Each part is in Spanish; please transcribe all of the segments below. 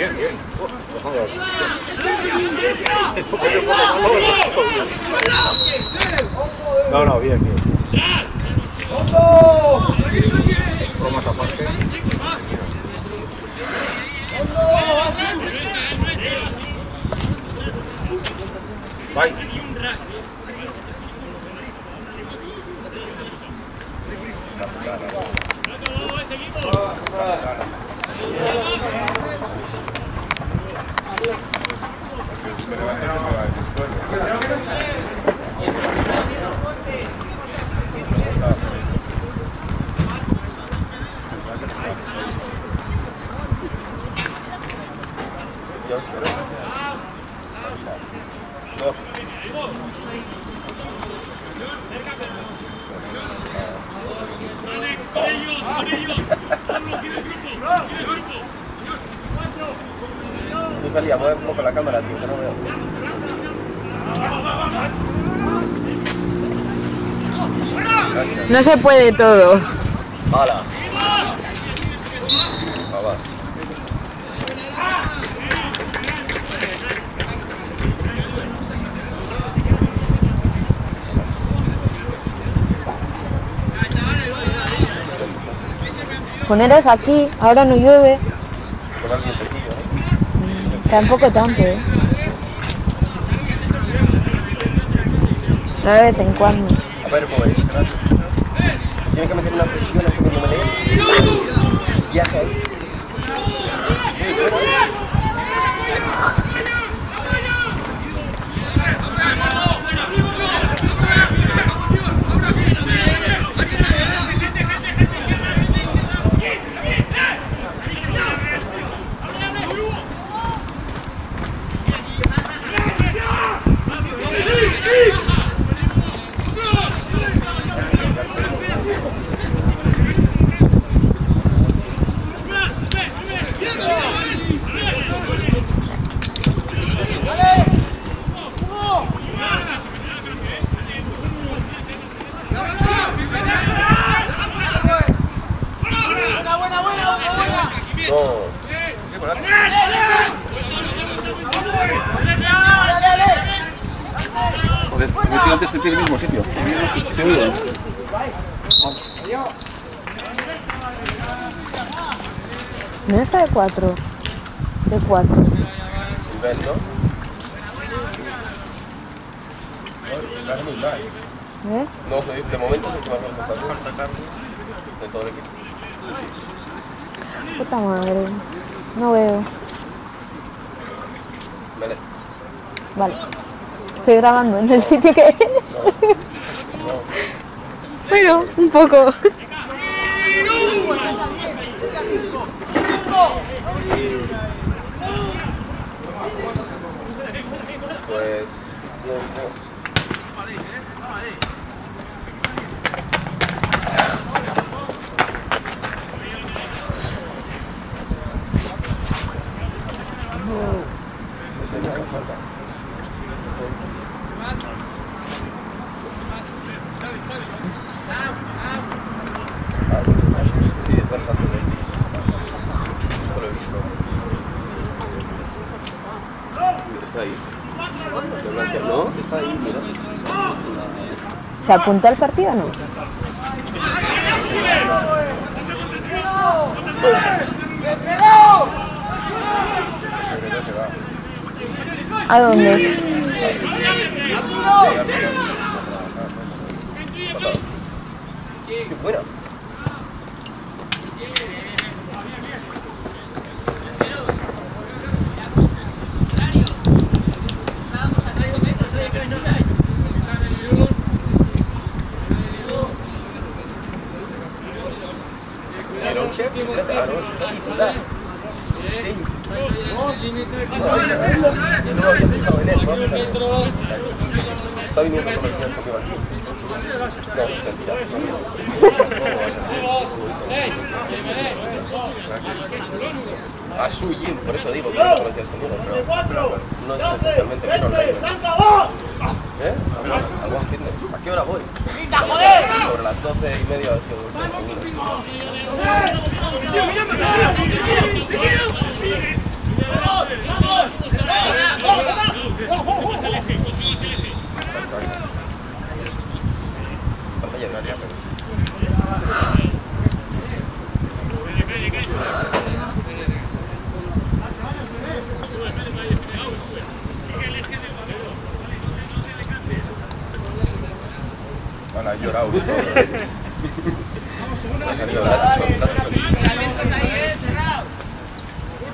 bien, bien. No, no, bien, bien. Bromas aparte. Bye. Dios, pero... No. Tú salía, mueve un poco la cámara, tío, que no veo. Gracias. No se puede todo. ¡Hala! Va, va. Poneros aquí, ahora no llueve. Con alguien pequeño, ¿eh? Tampoco tanto, ¿eh? De vez en cuando. A ver, pues. Tiene que meter una presión así cuando me lee. Viaje ahí. No. Joder, me metido antes el pie en el mismo sitio. Se oye. No está de cuatro. De cuatro. Nivel, ¿no? No. ¿Eh? No, de de momento es el que más falta. De todo el equipo. Puta madre. No veo. Vale. Vale. Estoy grabando en el sitio que es. Bueno, un poco. Pues. Bien, bien. Ese es el que me falta. Ah, Sí, está el salto. Esto lo he visto. Está ahí. De blanco. No, está ahí, mira. ¿Se apunta al partido o no? ¿A dónde? Qué buena. Aaron Chef, fíjate, Aaron está titular. Sí. Yo no me había fijado en eso, ¿no? Está viniendo con el tiempo que va aquí. No, mentira. A su Jim, por eso digo que no conocías conmigo, pero no es especialmente que no lo ¿Eh? Al One Fitness. ¿A qué hora voy? Sobre las doce y media es que voy. Falta llegar ya, pero... Bueno, has llorado. Ha salido, lo has hecho, lo has hecho feliz.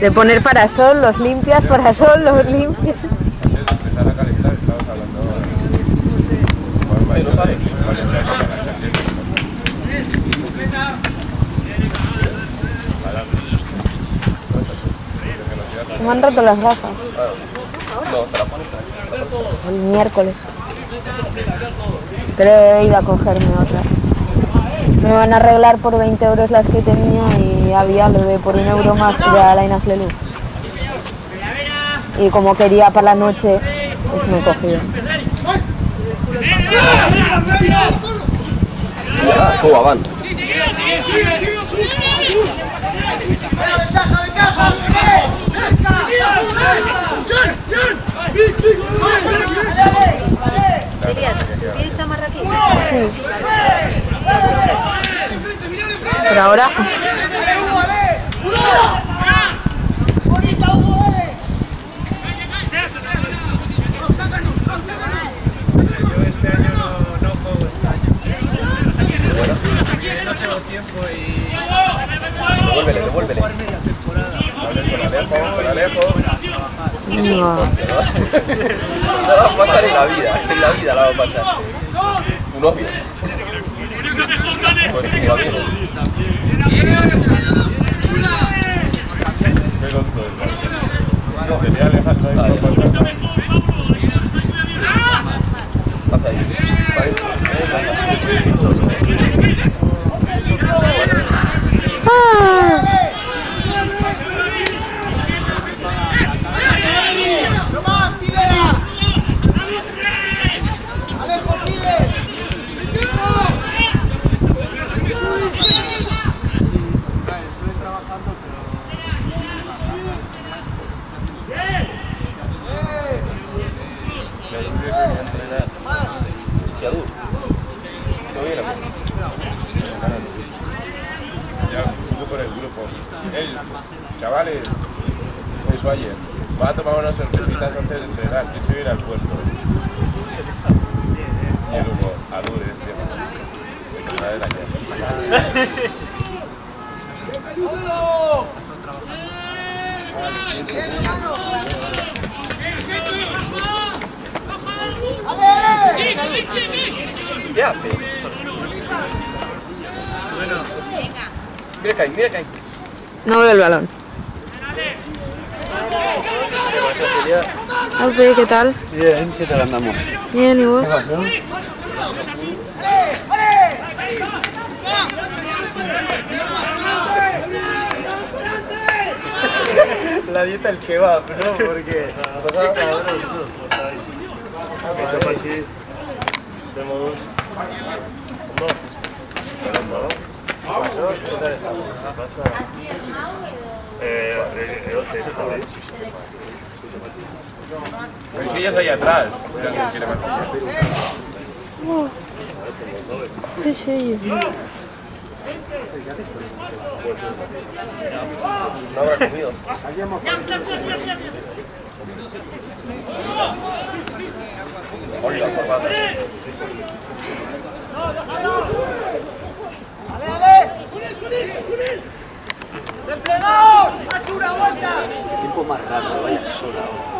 De poner parasol, los limpias, parasol, los limpias. Me han roto las gafas. El miércoles. Pero he ido a cogerme otra. Me van a arreglar por 20 euros las que tenía y había lo de por un euro más de Alaina Flelu. Y como quería para la noche, pues me he cogido. Ah, ¿cómo van? Pero ahora, Yo año no, no juego año. No tengo tiempo y Devuélvele, devuélvele. Hables con Alejo, con Alejo. no. No va a pasar en la vida, en la vida la va a pasar. Tu novio. Pues amigo. Qué tonto es. Tenía Alejandro ahí Vale. por pasar. Pasa ahí. Ya tú que venía a entrenar. Si Adu. No viene. Ya puso por el grupo. Ey, chavales, eso ayer. Va a tomar unas cervecitas antes de entrenar. Quise ir al puerto. Y la casa. ¿Qué hace? Mira mira. No veo balón. ¿Qué pasa, ¿qué tal? Bien, ¿qué tal andamos? Bien, ¿y vos? La dieta el kebab, ¿no? Porque... Hacemos ¿Qué ¿Así es, Mau? Eh, 12, pero si ella es allá atrás. ¿Qué es ella? No habrá comido. Oye, la ¡No, ¡Ale, ale! ¡Junil, Junil, Junil! ¡Desplegaos! ¡Haz una vuelta! El tiempo más rápido, vaya sola.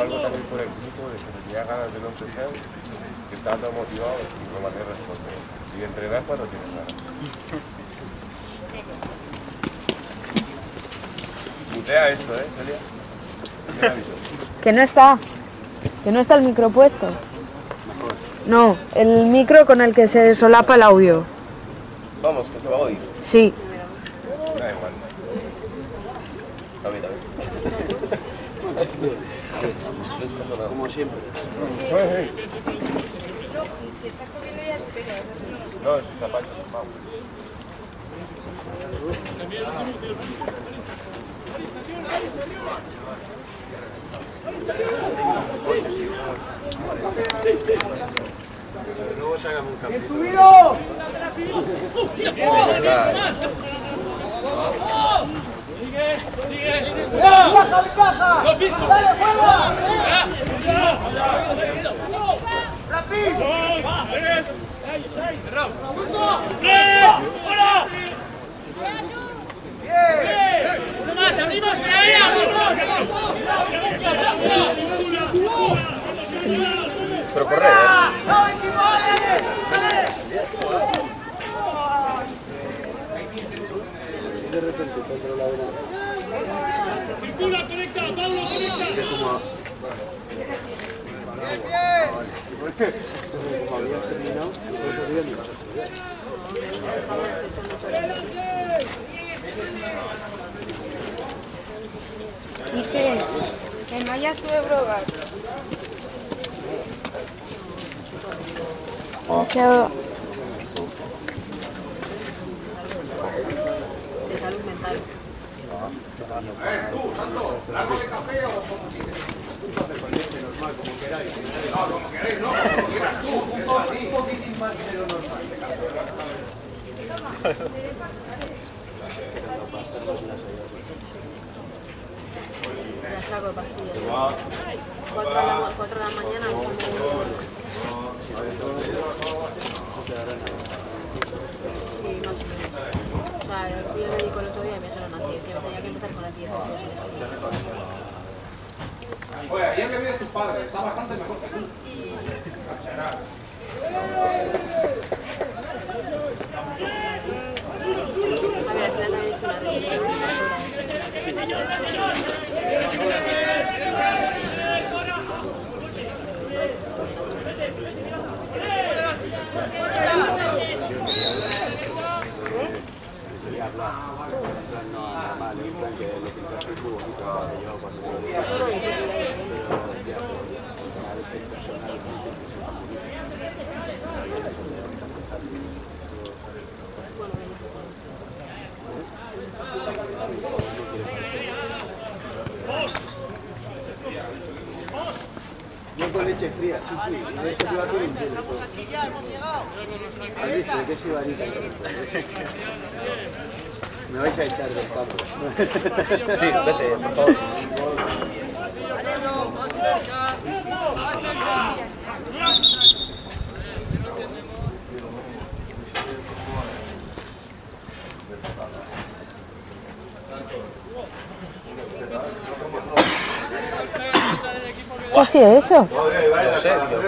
Algo también por el grupo de que tenía ganas de no ser que estaba todo motivado y no me responder. Y entrenar cuando tienes ganas. Mutea esto, ¿eh, Celia? Que no está. Que no está el micro puesto. No, el micro con el que se solapa el audio. Vamos, que se va a oír. Sí. Da igual. A mí también. Descojonado. Como siempre. No, es un zapato, vamos. Luego sácame un capítulo. Venga, Pero corre, ¿eh? de repente controla una. Que como. Como habías terminado, no podía ni pasar. Dice que no haya sube drogas. O sea, La saco de pastillas. Cuatro de cuatro de la mañana. Sí, más o menos. O fui al médico el otro día y me dijeron que tenía que empezar con la dieta. Oye, ayer le vi a tus padres, está bastante mejor que tú. A ver, al final también hice una revisión de las horas. Quería hablar. En plan, no normal, en plan que le pintaste muy bonito para yo cuando lo veía. Pero ya, pero ya, al final es que personalmente es una bonita. Yo con leche fría, sí, sí, y leche fría con un hielo. ¿Has visto? ¿Qué sibarita? Me vais a echar del campo. Sí, vete, por favor. ¿Qué ha sido eso? No sé, tío.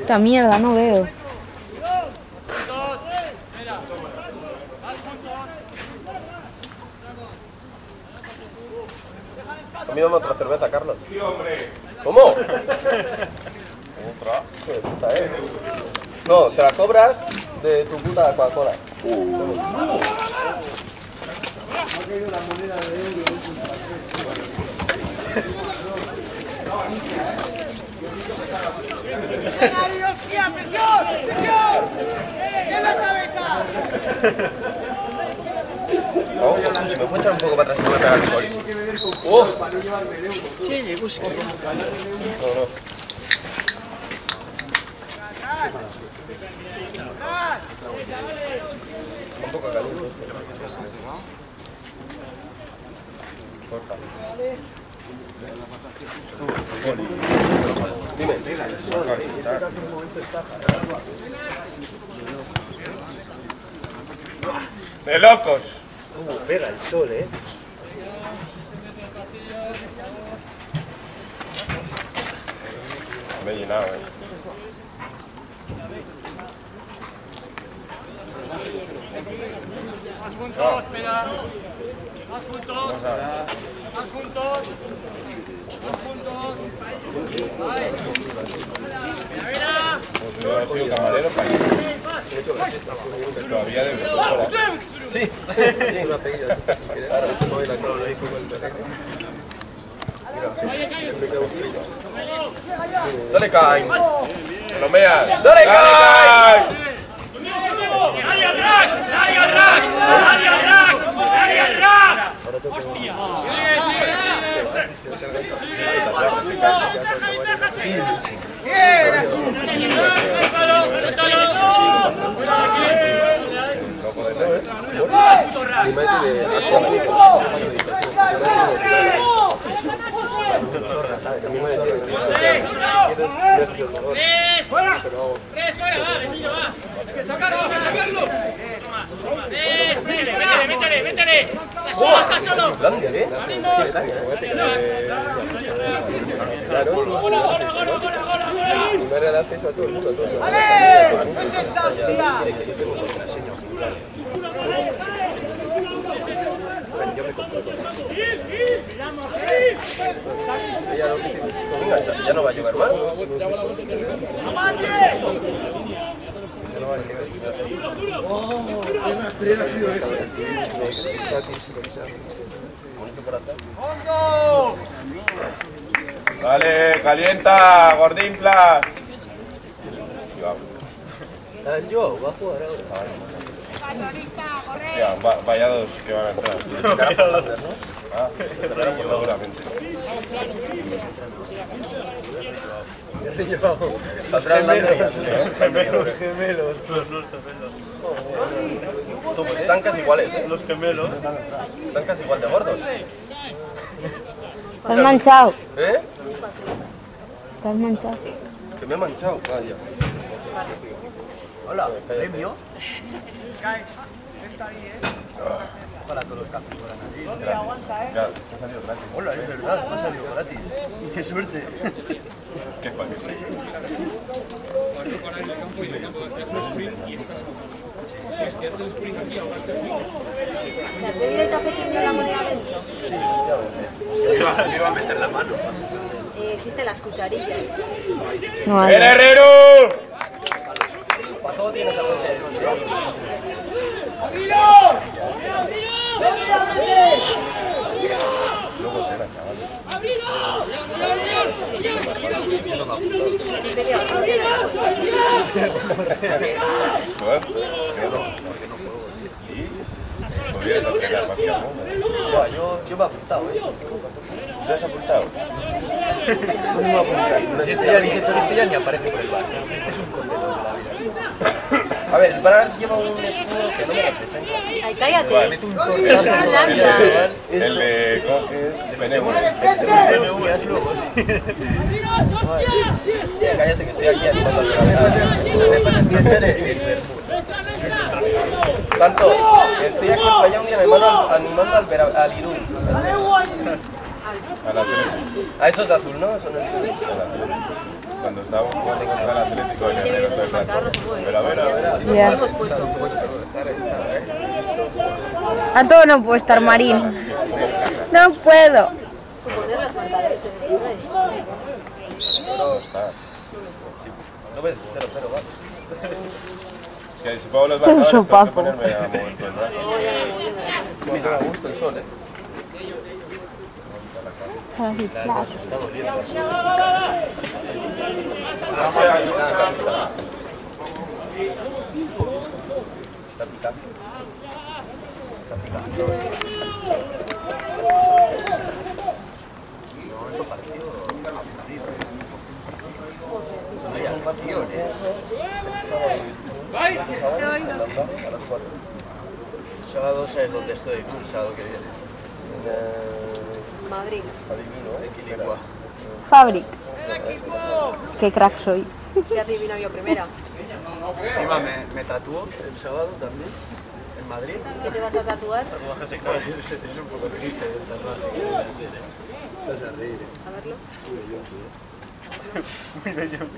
Esta mierda, no veo. Dame otra cerveza, Carlos. ¿Cómo? Otra. De puta, eh. No, te la cobras de tu puta Coca-Cola. No, si me puedes echar un poco para atrás y no me pega el sol. ¡Uf! No, no. Un poco caliente. Porfa. Dime. ¡De locos! Pega el sol, ¿eh? Me he llenado, eh. Más juntos, espera. Más juntos. Más juntos. Sido camarero para ir. Todavía de Sí. sí. Claro. Dale, Cain. Colomea. ¡Dale, Kai! ¡Nadie al rack! ¡Nadie al rack! ¡Nadie al rack! ¡Nadie al rack! ¡Hostia! Sí, sí. Suéltalo, suéltalo. Cuidado aquí. Ya, no va a llover más. Dale, calienta, gordinfla. Yo, va a jugar. Ya, va- vaya dos que van a entrar. Ah. Gemelos, gemelos. Tú, pues están casi iguales, ¿eh? Los gemelos. Están casi igual de gordos. Te has manchado. ¿Eh? Te has manchado. Que me he manchado. Ah, premio. Ojalá todos los cafés fueran así. Ya, te ha salido gratis. Hola, es verdad, ha salido gratis. Qué suerte. Qué paquete. ¿Las bebidas y café tienen la moneda dentro? Le iba a meter la mano. Eh, existen las cucharillas. ¡El herrero! Para todo tienes algo que decir. Joder, ¿por no? ¿Y? Podrías hacer la partida, ¿no? Buah, yo, yo me he apuntado, ¿eh? ¿Te has apuntado? Yo me he apuntado. Si este ya ni, si este ya ni aparece por el bar. Este es un cordero de la vida. A ver, el Bran lleva un escudo que no me representa. Ay, cállate. Mete un torpedazo. Anda. El de Coques, Benévolo. Hostias luego, sí. Eh, cállate que estoy aquí animando al Bran. Santos, estoy aquí en playa un día animando al, animando al, Irún. Al Atlético. Ah, eso es de azul, ¿no? Eso no de. Cuando estábamos jugando contra el Atlético enero que todo el rato. Pero a ver, a ver, a. A todo no puedo estar, Marín. No puedo. De. No ves, cero, cero, vale. Que si pongo los Esto es un marcadores, tengo que ponerme a mover todo el rato. Me da gusto el sol, ¿eh? Está picando. Está picando. Es un partido. A las cuatro. El sábado sabes dónde estoy, ¿no? El sábado que viene. En Madrid. Quilicua. Fabric. Qué crack soy. Se adivina yo primera. Encima me, me tatuó el sábado también, en Madrid. ¿Qué te vas a tatuar? Es, es un poco triste el tatuaje. Vas a reír. A verlo.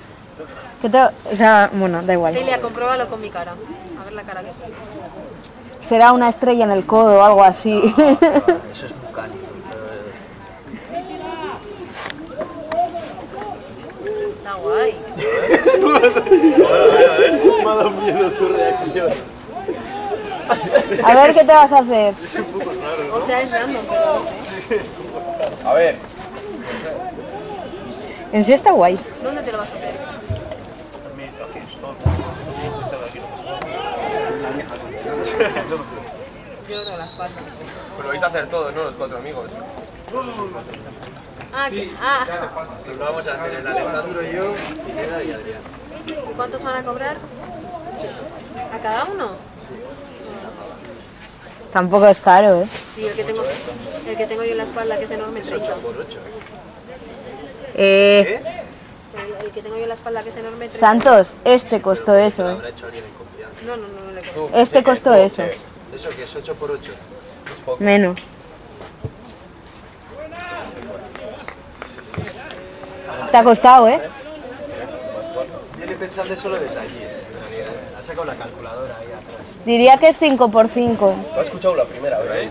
¿Qué te... O sea, bueno, da igual. Delia, compruébalo con mi cara. A ver la cara que. Será una estrella en el codo o algo así. Eso es muy cálido. Está guay. Me ha dado miedo tu reacción. A ver qué te vas a hacer. O sea, es random, pero no sé. A ver, En sí está guay. ¿Dónde te lo vas a hacer? Yo no la espalda. pues lo vais a hacer todos, ¿no? Los cuatro amigos. Ah, ah. Lo vamos a hacer el Alejandro, yo, Pineda y Adrián. ¿cuántos van a cobrar? ¿A cada uno? Tampoco es caro, ¿eh? Sí, el que tengo, el que tengo yo en la espalda, que es enorme, 30. Por 8. Eh, El, el que tengo yo en la espalda, que es enorme, 30. Santos, este costó eso, ¿eh? No, no, no, no le Tú, Este costó eso. ¿Eso que es 8 por 8? es poco. Menos. Te ha costado, ¿eh? Viene pensando solo desde allí. eh, en realidad. Ha sacado la calculadora ahí atrás. Diría que es 5 por 5 ¿Lo has escuchado la primera vez?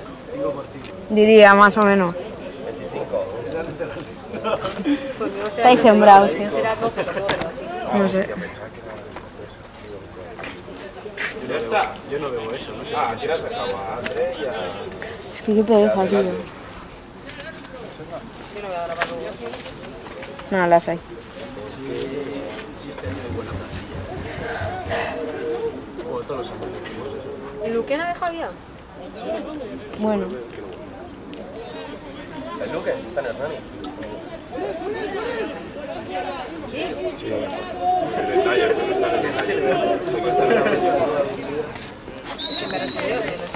Diría, más o menos. 25. Pues mío será Estáis sembrados, mío será 12 por 12 así. No sé. Ya está. Yo no veo eso, no sé. Ah, aquí la has sacado a André y a... Es que qué pereza, tío. Yo no voy a grabar. No, las hay. Como todos los años. ¿El Luquena de Javier? Bueno. El Luque, está en Hernani. El detalle, ¿dónde está el detalle? Que me respondió, me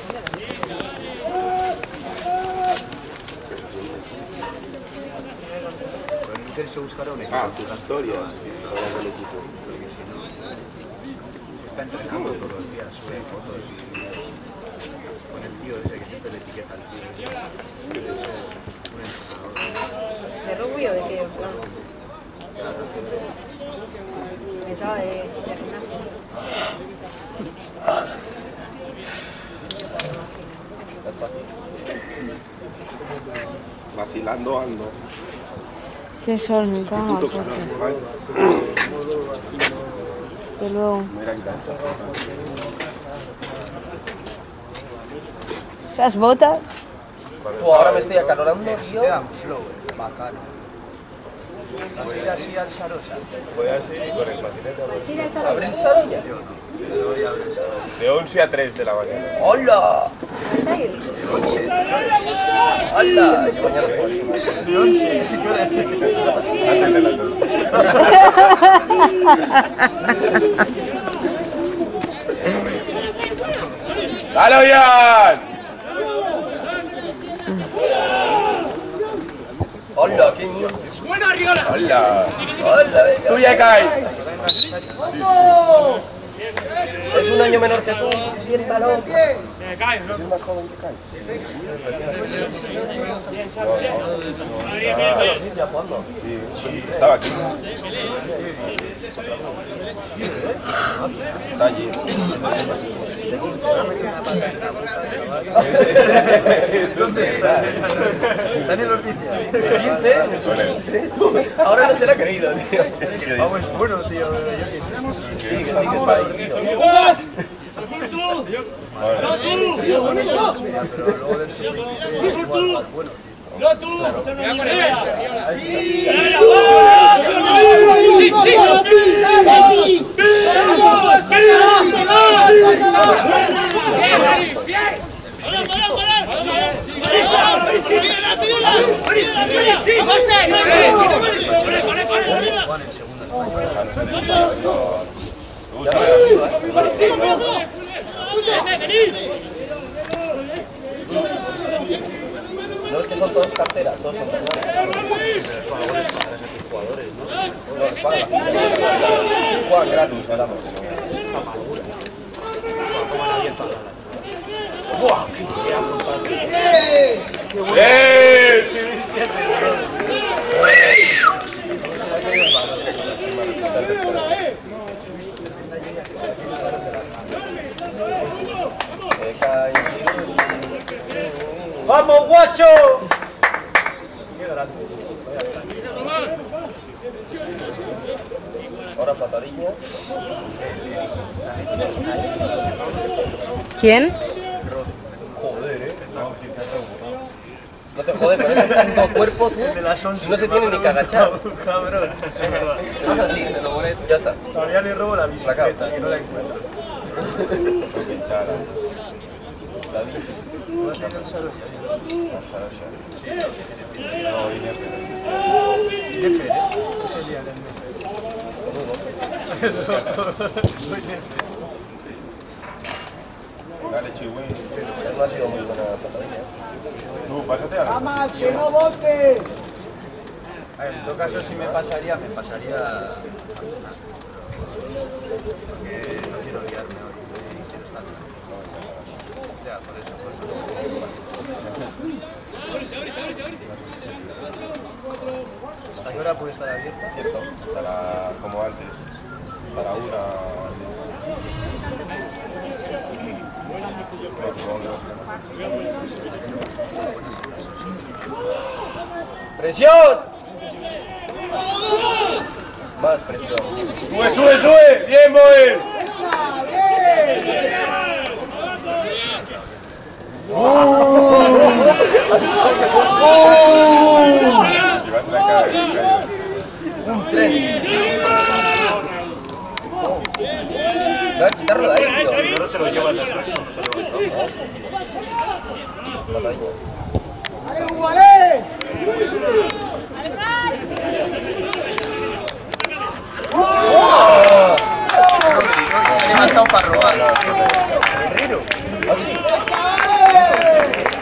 Pero no quieres buscar a un equipo. Ah, tus historias. Ahora del equipo. Porque si no, se está entrenando todos los días, sube fotos y con el tío ese que siempre le etiqueta al tío. ¿De rugby o de qué? Pensaba de, de gimnasio. Vacilando ando. Qué sol, calor, vale. Hasta luego. Esas botas. Tú, ahora me estoy acalorando, tío. Eh, bacano. Vas a ir así al Sarosa. Voy así con el patinete. Pues ir a esa ¿Abrir Saroya? Sí, voy a abrir el Sarosa. De 11 a 3 de la mañana. ¡Hola! ¿Ahorita ir? ¡Hola! Y mañana juego. Antes de las 12. ¡Dale, Ian! ¡Hola! ¡Qué mierda! ¡Hola! ¡Hola, venga! ¡Tuya, Kai! Es un año menor que tú. El balón. Es el más joven que bien, bien. Sí, estaba aquí. Está allí. Daniel Orticia. 15. Ahora no se la ha creído, tío. Vamos, es bueno, tío. Sí, que sí, que está ahí. Del sub-23 igual, bueno. ¡No tú! ¡Ya con él! Juan en segunda. No es que son todos gratis. ¡Vamos, guacho! Ahora patadilla. ¿Quién? Joder, eh. No te jodes con ese puto cuerpo, tú. Si no se tiene ni que agachar. Cabrón. Haz así, ya está. Todavía le robo la bicicleta, que no la encuentro. La bici. ¿No salón? No, vine, ¿eh? ¿Qué el Nefer? Dale, chihuín. No ha sido muy buena patadilla. Tú, pásate a la... A ver, en todo caso, si me pasaría, me pasaría. Porque no quiero liarme hoy. y quiero estar. Ya, por eso, por eso. ¿Hasta qué hora puede estar abierta? Cierto. Para, como antes. Para una... ¡Presión! Más presión. ¡Sube, sube, sube! ¡Bien, Boel! Llevas la cara, cara. Un tren. No, quitarlo de ahí, tío. no se lo lleva el Patadilla. Se ha levantado para robar. ¿Ah, sí?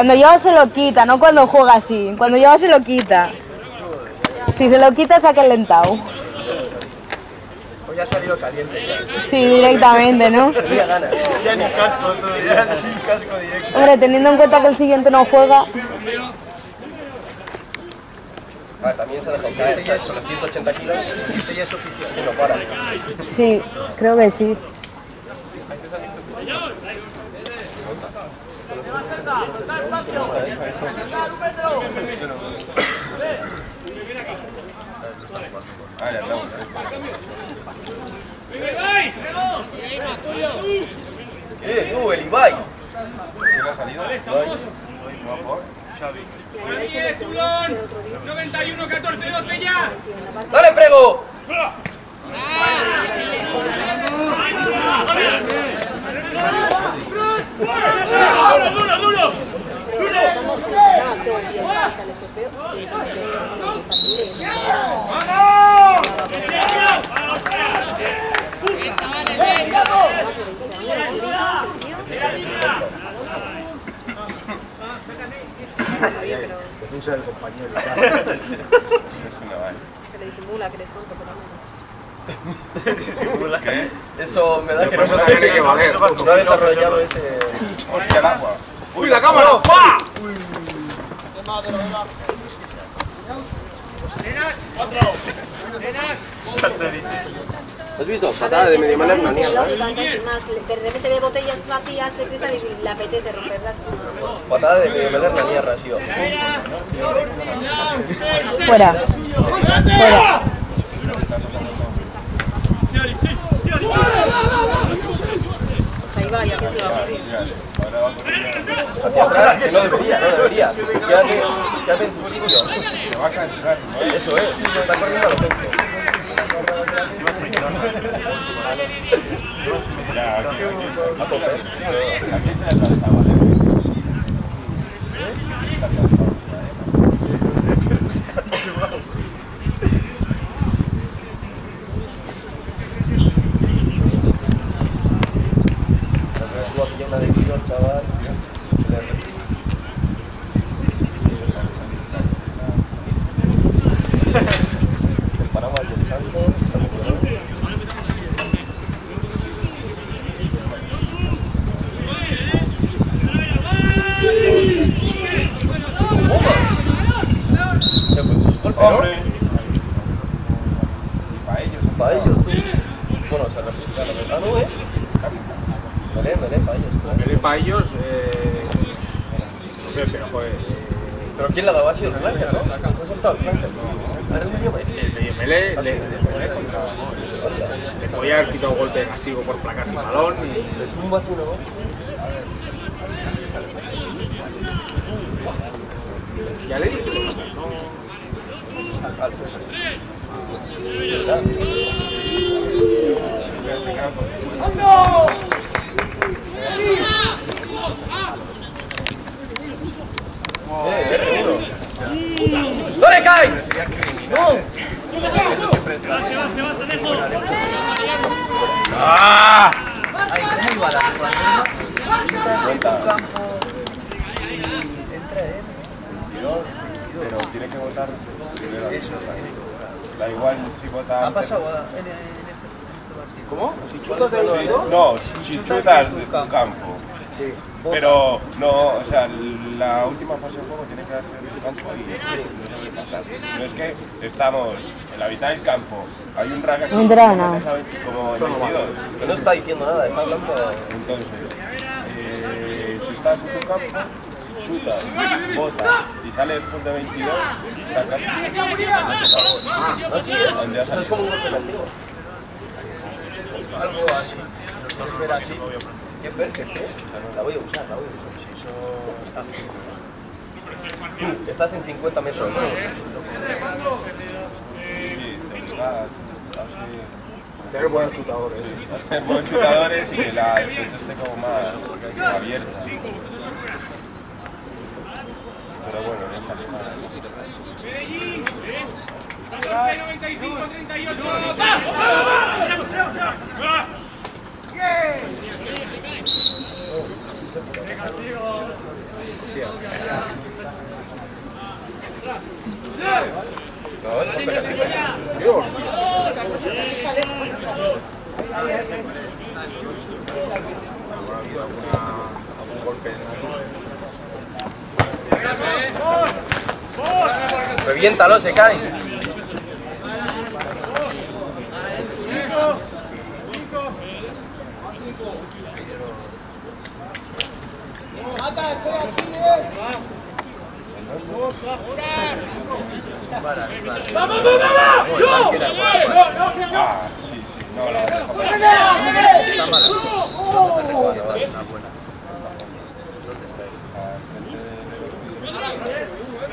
Cuando llega se lo quita, no cuando juega así. Cuando llega se lo quita. Si se lo quita, se ha calentado. Hoy ha salido caliente ya. Sí, directamente, ¿no? Tenía ganas. Ya ni casco, ya sin casco directo. Hombre, teniendo en cuenta que el siguiente no juega, A ver, también se ha dejado caer. Con los 180 kilos, Este ya es oficial. que no para. sí, creo que sí. Ah, ya estamos. Eh, tú, el Ibai. ¿Quién ha salido? Oye, Tulón. 91, 14, 12 ya. ¡Dale, prego! Duro, duro, duro. Defensa del compañero. Que le disimula que eres tonto, por menos. ¿Qué? Eso me da que no, eso tiene que valer. no ha desarrollado ese... Hostia, el agua. ¡Uy, la cámara! ¡Pa! ¿Has visto? Patada de medio manera una mierda. ¿eh? De repente ve botellas vacías de cristal y le apetece romperlas. Patada de medio manera una mierda, tío. Fuera. Fuera. Ahí va, ya que se va a morir. Hacia atrás, que no debería, no debería. Quédate, quédate en tu sitio. Se va a cansar. Eso es, está corriendo a lo tonto. A tope. Aquí se ha cansado, ¿vale? Está cansado. Tú aquí una de tiros, chaval. El Paraguay del Santos, Santos Llorón. ¡Toma! Ya, pues, golpe, ¿no? ¡Hombre! Y para ellos. Para ellos. Bueno, se repite la verdad, ¿no, eh? Vale, vale, para ellos. claro. Pero para ellos, eh, no sé, pero joder, eh, Pero ¿quién la? Ha sido el flanker, ¿no? Se ha soltado el flanker. Ahora es medio el le, contra. Le podía haber quitado golpe de castigo por placas y balón y. Le zumbas uno, ¿no? Ya le dije, no. Al ¿Verdad? Eh, R1. ¡No le cae! ¡No! ¡Ah! Pero tiene que votar primero. Eso, igual si vota. Ha pasado en, este ¿Cómo? Si chutas de No, si chutas de tu campo. Pero no, o sea, la última fase del juego tiene que hacer el campo y no es que estamos en la mitad del campo, hay un rack aquí, No entra nada. como en 22. Que no está diciendo nada, está hablando de... Entonces, eh, si estás en tu campo, chutas, botas y sales después de 22, sacas No, sí, ¿eh? Eso es como un golpe castigo. Algo así. Así. Qué perfecto, ¿eh? La voy a usar, la voy a usar. Si eso está Tú, estás en 50 metros, ¿no? Así, Tener buenos chutadores. Tener buenos chutadores y que la defensa esté como más abierta. Pero bueno, en esta liga... Medellín. 95, 38. ¡Va! ¡Va! ¡Va! Reviéntalo, se cae. ¡Vamos, vamos, vamos! ¡No! Ah, sí, sí, no, la Está mala.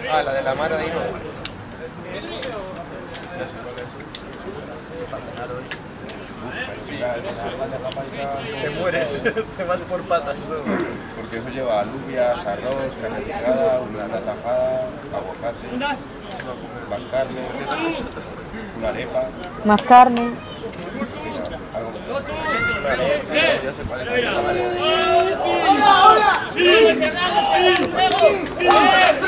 Ah, la de la de ahí no. Te mueres, te vas por patas. Porque eso lleva alubias, arroz, carne picada, una tajada, aguacate, más carne, una arepa, Más carne. algo Yo sé cuál es la manera. ¡Pisa! ¡Hola!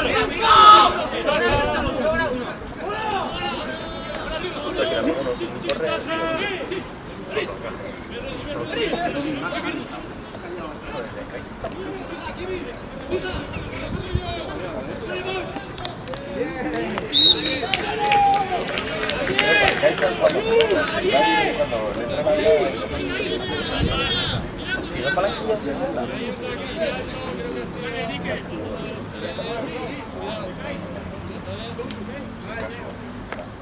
Puta, que la mano no se corre. cuando, cuando le entra la Si no para la niña, se sienta.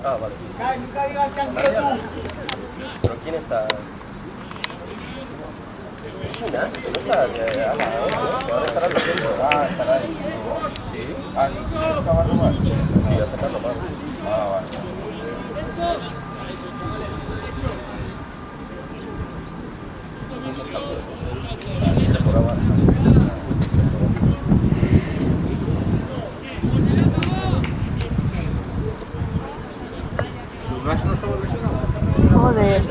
Ah, vale. ¿Pero quién está? Es un as, que no está eh, a la hora, que ahora estará leyendo. Ah, estará ahí. ¿Sí? Ah, ¿sí estaba nomás? Sí, a sacarlo más. Ah, vale. Muchos cambios. Temporada. ¿Lunas no estaba lesionado? Joder.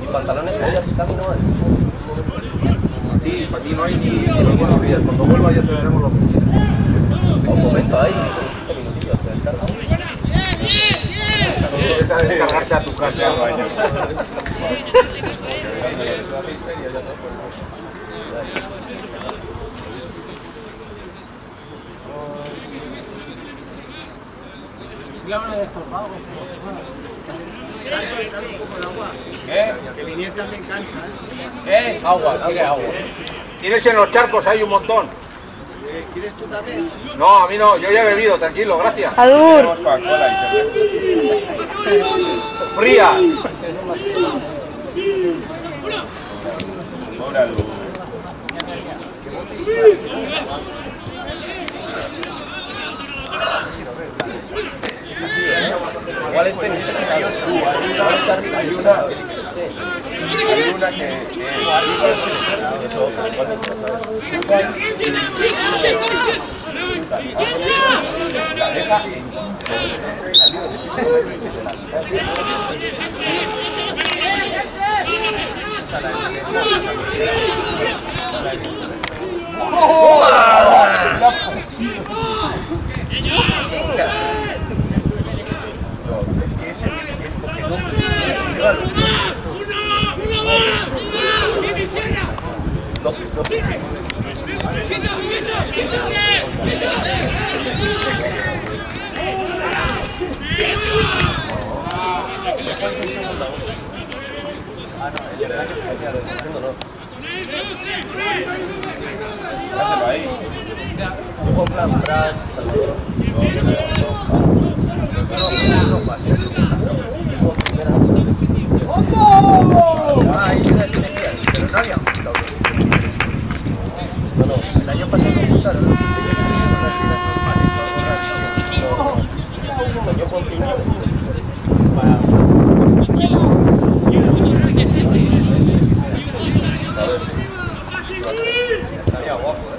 Y pantalones medias y tal, no hay. Para ti, para ti no hay ni ni buenos días. Cuando vuelva ya te veremos lo que Un momento ahí, cinco minutillos, te descargo. Vete a descargarte a tu casa. ¿Qué? Que Liniers también cansa, ¿eh? ¿Qué? Agua, quiere agua. Tienes en los charcos, hay un montón. ¿Quieres tú también? No, a mí no, yo ya he bebido, tranquilo, gracias. Adur. Frías. Igual este está arriba. Hay una, hay una que, que Eso, igual me interesa. La deja en cinco. Es que ese el cogedón es ilegal. Déjalo ahí. Yo con plan, Brad, Salvador. No, no, no pases. Yo primera. ¡Ahí! no habían juntado los No, no. El año pasado no juntaron los sub-23 con las listas normales o algo raro. O sea, yo con primero. Estaría guapo, ¿eh?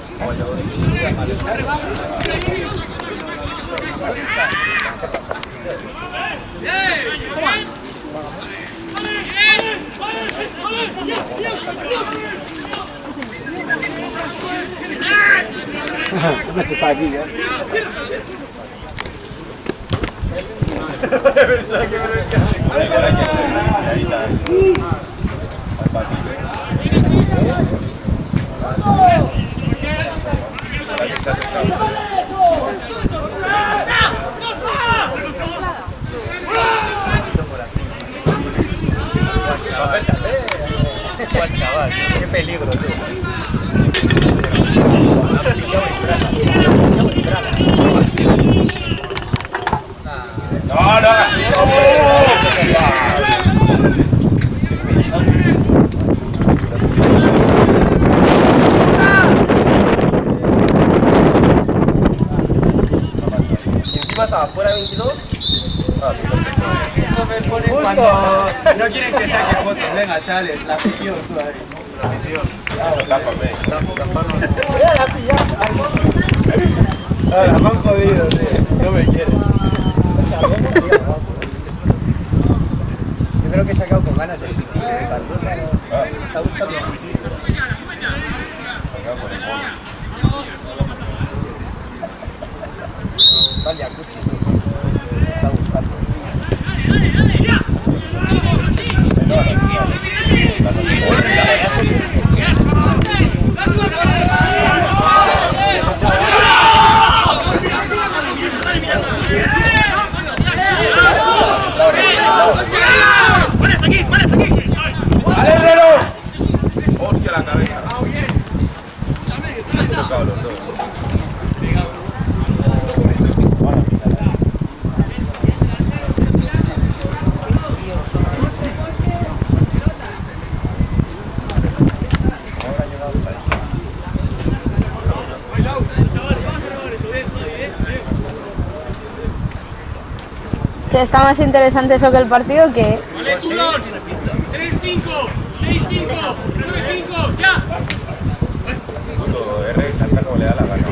Juan chaval, qué peligro, tío. No, no hagas eso. Y encima estaba fuera 22. Ah, sí, perfecto. Esto me pone cuando no quieren que saque fotos. Venga, chales, la tú ahí. La afición. Eso, tápame. Ahora, me han jodido, tío. No me quieren. Yo creo que he sacado con ganas del sitio de Cardosa. Me está gustando mucho. Acá por el móvil. Vale, Acuchi, tío. Me está gustando. ¡Vale, Herrero! ¡Hostia, la cabeza! Me he tocado los dos. ¿Que está más interesante eso que el partido que Vale, culón. 3-5, 6-5, 9-5, ya. Puto R salta como le da la gana.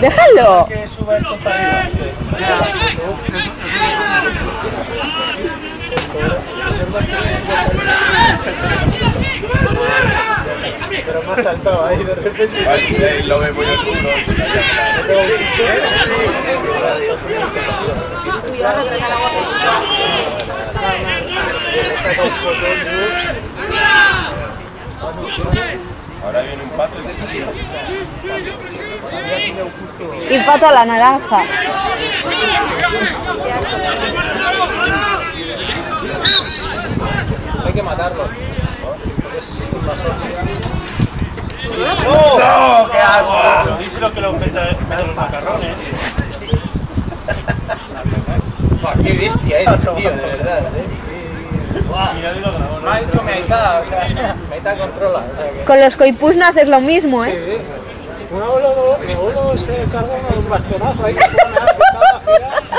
¡Déjalo! Que suba esto para arriba. Pero me ha saltado ahí de repente. Lo ve muy oscuro. Cuidado, que agua Ahora viene un pato y te y pato a la naranja. Hay que matarlo. ¡No! ¡Qué asco! Díselo que lo meta los macarrones. Buah, Qué bestia eres, tío, de verdad. ¿eh? Me ha dicho Meita, o sea, Meita controla. Con los coipus no haces lo mismo, ¿eh? Boludo, mi boludo se carga uno de un bastonazo ahí que se me ha quitado la gira.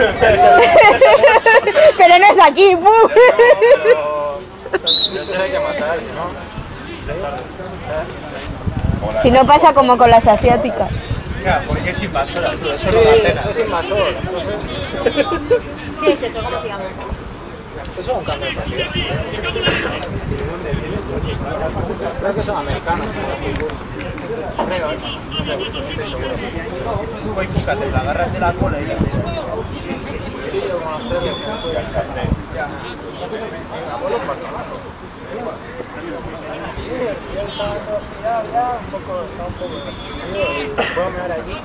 Pero no es aquí, ¡pum! Yo te hay que matar, ¿no? Si no pasa como con las asiáticas. Porque es invasora, tú, eso no da. Es invasora. ¿Qué es eso? ¿Cómo se llama? Eso es un cambio de. Creo que son americanos. Búscate, la agarras de la cola y ya. Un poco, está un poco. Puedo mirar allí.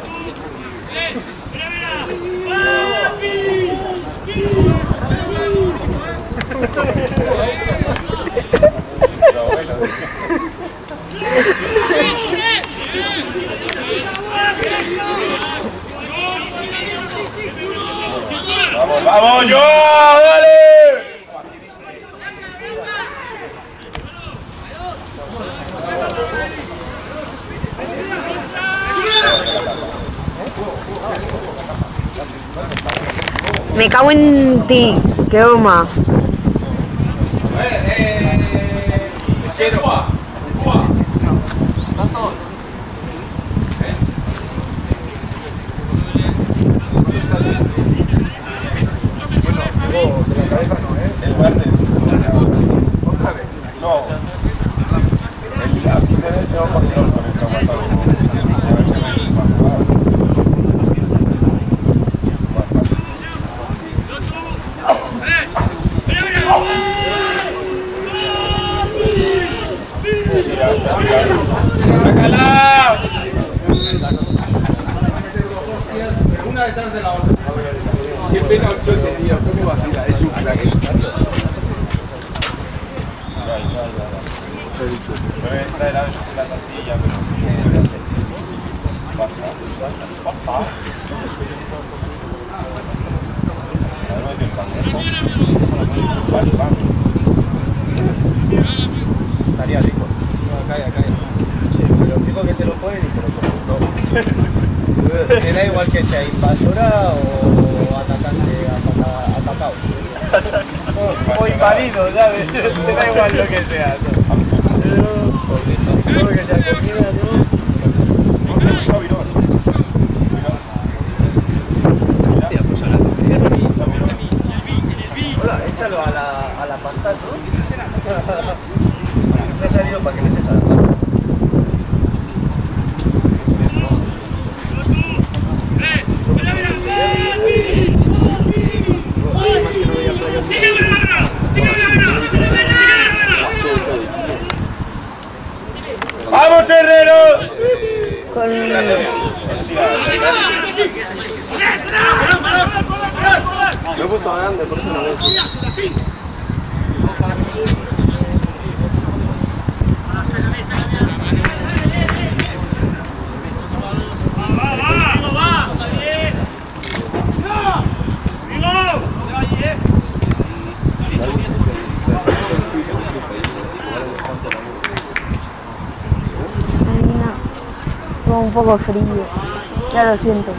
Vamos, vamos, yo, dale. Me cago qué oma. El martes. No. El, a fin de mes tengo control con el traumatólogo. ¡Sácala! Una detrás de la otra. Qué pena ochote, tío. ¿Cómo vacila? Es un crack. Me voy a traer la, la tortilla, pero... Basta. Basta. A ver, mete el pan, ¿eh? Vale, pan. Estaría rico. No, calla, calla. Sí, pero digo que te lo ponen y te lo ponen. Te da igual que sea invasora o atacante, ataca- atacado. O, o invadido, Te da igual lo que sea. ¿no? Hola, échalo a la, a la pasta, ¿no? Se ha salido para que le eches a la pasta. ¡Vamos, herreros! Con... Lo he puesto grande, por eso no veo. Ay, no. Como un poco frío. Ya lo siento.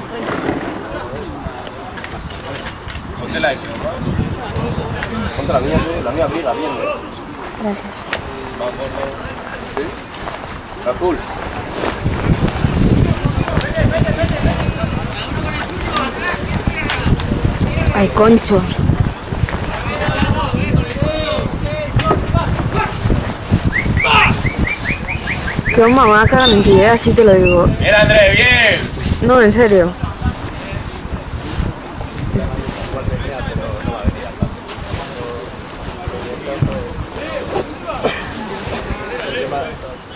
Ponte la X, Ponte la mía, la mía abriga bien, ¿eh? Gracias. Azul. Ay, concho. Qué oma, me va a cagar en ti, ¿eh? así te lo digo. Bien, André, bien. No, en serio.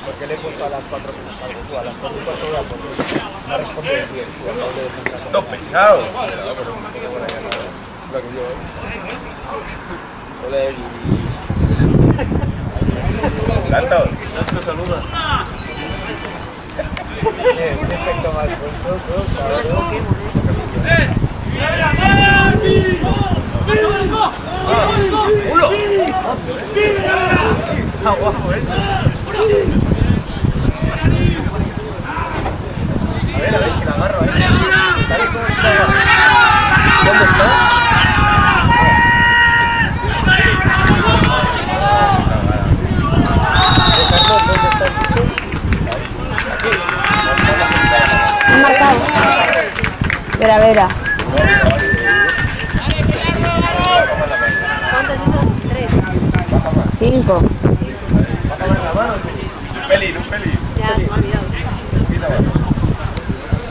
Porque le he puesto a las 4 algo tú, a las 4 y 4 horas porque bien. defensa. Dos pesados.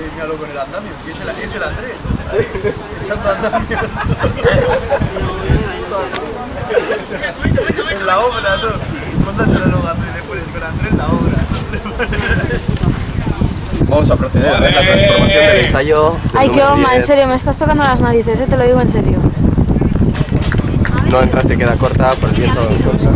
mira. Es el, es el Andrés. Echando andamio. en la obra, ¿no? Mándaselo a Andrés, le pones con Andrés la obra. Vamos a proceder a ver la transformación del ensayo. del Ay, qué bomba, en 10. serio, me estás tocando las narices, eh, te lo digo en serio. No entra, se queda corta por el viento. contra.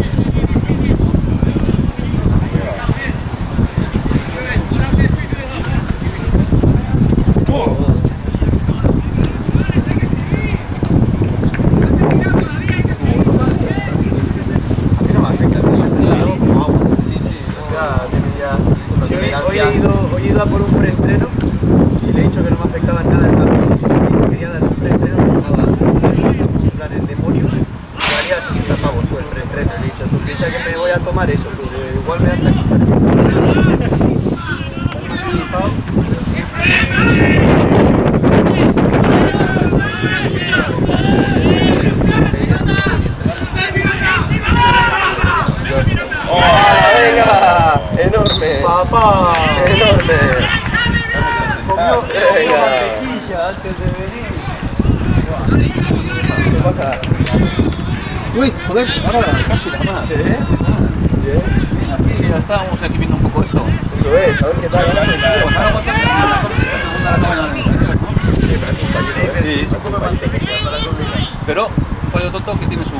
Sí, hoy, hoy he ido, hoy he ido a por un preentreno y le he dicho que no me afectaba en nada el cambio. Y quería darle un preentreno que se llamaba en plan el demonio. Me daría 60 pavos por el preentreno. Le he dicho, tú piensas que me voy a tomar eso, tú, que igual me dan taquicardia. Me han flipado. ¡Venga! ¡Enorme! ¡Papá! ¡Enorme! Comió, Venga. mantequilla antes de venir. ¿Qué pasa? Uy, joder, ahora casi la más. ¿Eh? Bien. Ya estábamos aquí viendo un poco esto. Eso es, a ver qué tal. Pues ahora aguantamos la segunda la acaban en el exterior, ¿no? Sí, pero es un fallito, ¿eh? Sí, Pero un fallo tonto que tiene su...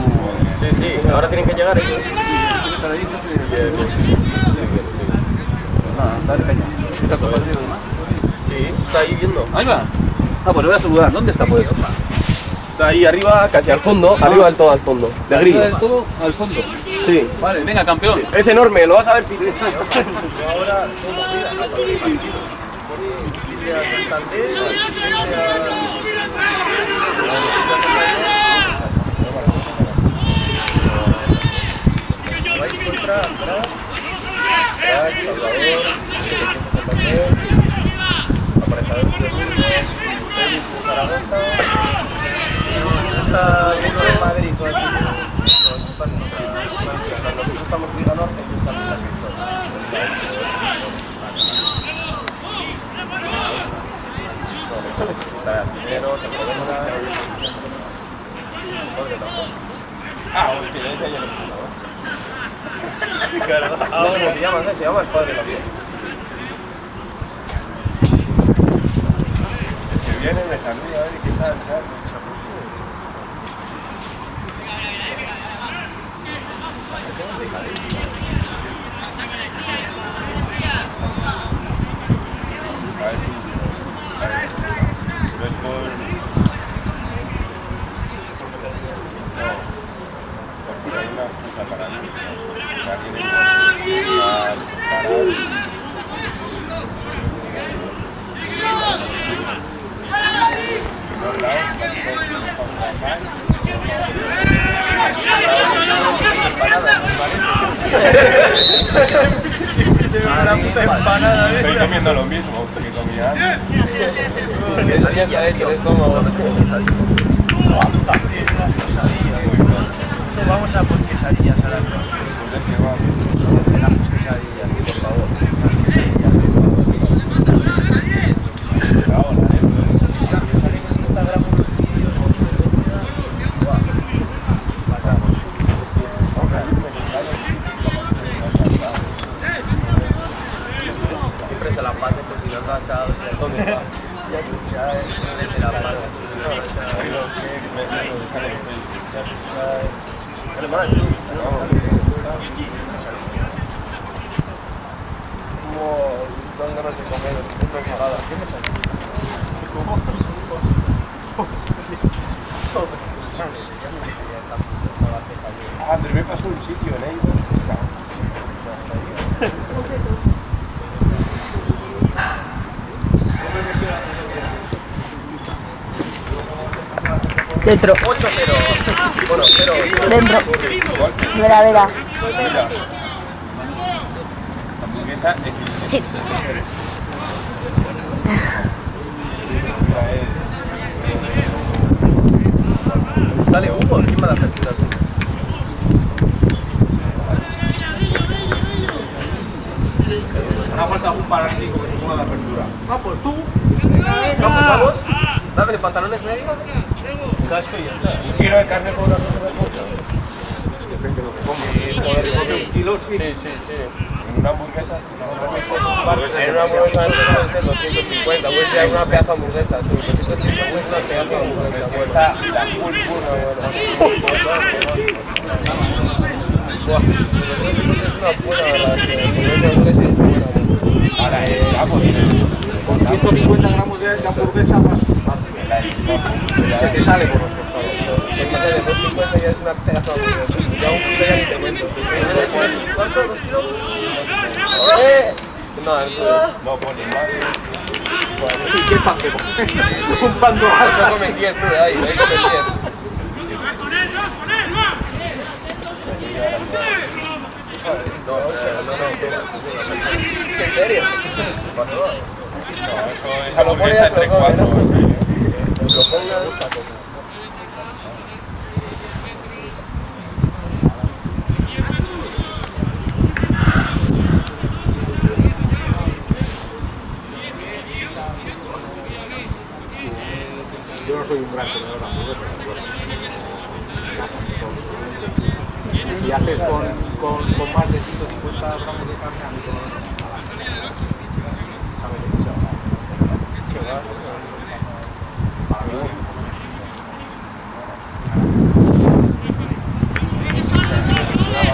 Sí, sí, ahora tienen que llegar ellos. Bien, Bien, bien, sí, sí, sí, sí, bien, sí. Nada, dale peña. ¿Estás Eso es. compartido además? Sí, está ahí viendo. Ahí va. Ah, pues le voy a saludar. ¿Dónde está pues? Está ahí arriba, casi al fondo, arriba del todo al fondo. De grillo. Arriba del todo al fondo. Sí. Vale, venga, campeón. Sí, Es enorme, lo vas a ver. Ahora son movidas, ¿no? Sicilias hasta el D, Vais contra Graz, Crack, Salvador, Santander, aparejador de Burgos, Félix de Zaragoza. Está dentro de Madrid todo aquí. Están en otra- otra liga. Nosotros estamos en Liga Norte, ellos están en la Victoria. Está primero, se Ah, hostia, ese ya lo he cómo se llama, ¿eh? se llama el padre de la vida. Que viene, me saluda, oye, ¿qué tal? tal? Vale, vale. No es por... No, porque hay una excusa para mí. Que alguien está parado. Por los lados, Una puta empanada, ¿eh? Estoy comiendo lo mismo que comía antes. Quesadilla de hecho, es como... Vamos a por quesadillas ahora. Entonces, ¿qué va? Damos quesadillas, por favor. Unas quesadillas. Ahora, ¿eh? Que salen en Instagram unos vídeos Buah, fatal. Siempre se la pase por si no está echado, se come. va. Ya escucha, eh. Se la pase. Dale más, tú. Como dan ganas de comer una ensalada. ¿Qué me sale? Ah, André me pasó un sitio en Eibar. Dentro, 8-0. Bueno, 0. dentro. Vera, vera. Mira. Hamburguesa XL. Sí. Sale Hugo encima de la apertura. Una falta un paralítico que se ponga de apertura. Ah, pues tú. Vamos, vamos. Dame pantalones medios. Casco y ya está. Un kilo de carne por una cosa de cosa. Depende de lo que comas. Kilos Sí, sí, sí. En una hamburguesa. En una hamburguesa pueden ser 250, puede ser una pedazo de hamburguesa, sí, 250 puede ser una pedazo de hamburguesa. Está la full Buah, es una buena verdad, hamburguesa, hamburguesa es buena. Ahora, eh, vamos, Con 150 gramos de hamburguesa más se te sale por los costados. Imagínate, 250 ya es una pedazo de ya un ya ni te cuento. ¿Cuánto? ¡Eh! No, no. ¿Y qué pan te? Un pan de Eso come 10 tú de ahí, ahí come 10. No, o sea, no, no, ¿En serio? Eso es. Lo. Yo no soy un gran comedor hamburguesas, pero Si haces con, con, con más de 150 gramos de carne, a mí menos sabe demasiado. Para mi gusto. Voy a echar al fuego. ¡Duro, duro, duro, duro! ¡Buena, buena, buena, buena!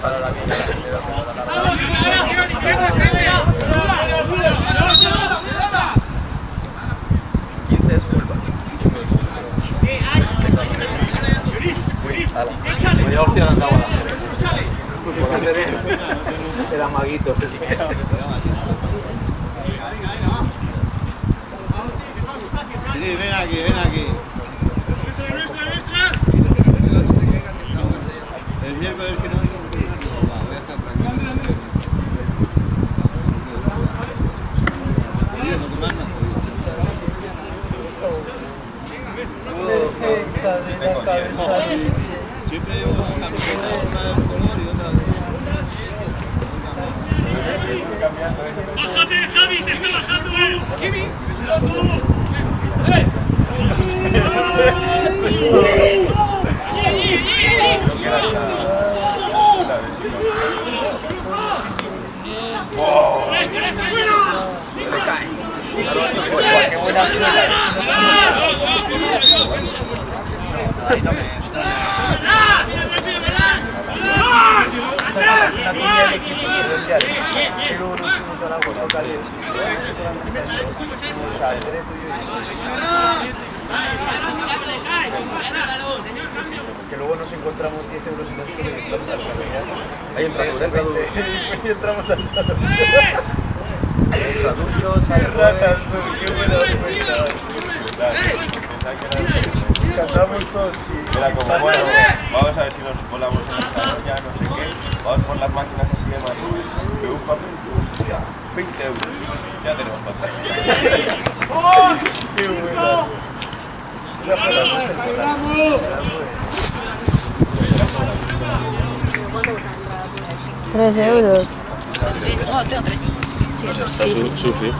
Para la vida, Quince es fullback. Ala. Vaya hostia la amaguito. ese. Sí, ven aquí, ven aquí. El miércoles que no hay voy a estar tranquilo. Oye, lo que más me Siempre llevo una camiseta, una de un color y otra de ¡Bájate, Javi! ¡Te está bajando él! ¡Jimmy! ¡Eh! Una cuña del equipo mundial. Pero no fuimos a la agua, no caliente. Fuimos al derecho y que luego nos encontramos 10 euros en el suelo y entramos al salón. Ahí entramos, entramos al salón bueno, vamos a ver si nos colamos en esta no sé qué, vamos por las máquinas así de ya tenemos papel. Euros. No, tengo 3. Pues está sí. Sufi.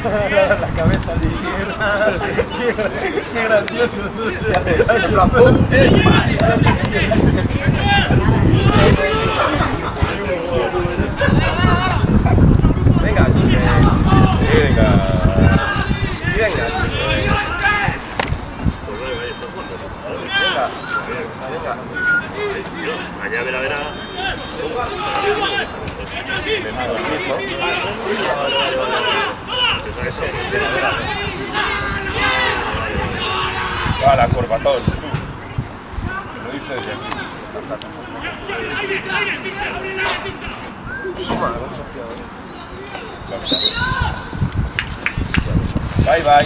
la cabeza de qué, qué gracioso. Venga. venga. Venga, venga. Verá, verá. Ah, la corbatón, tú. Lo dice desde aquí. Toma, Bye, bye.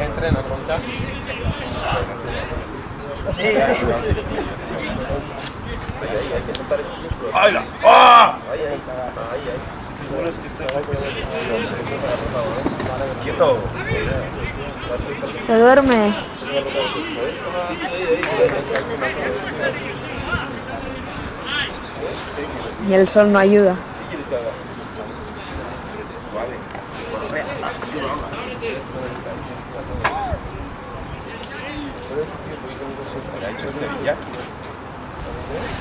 Entrena, Concha. Sí. Ahí, ahí, hay que soltar esos músculos. ¡Ay, la! ¡Ah! Ahí, ahí, ahí, ahí. ¡Quieto! ¿Te duermes? Y el sol no ayuda.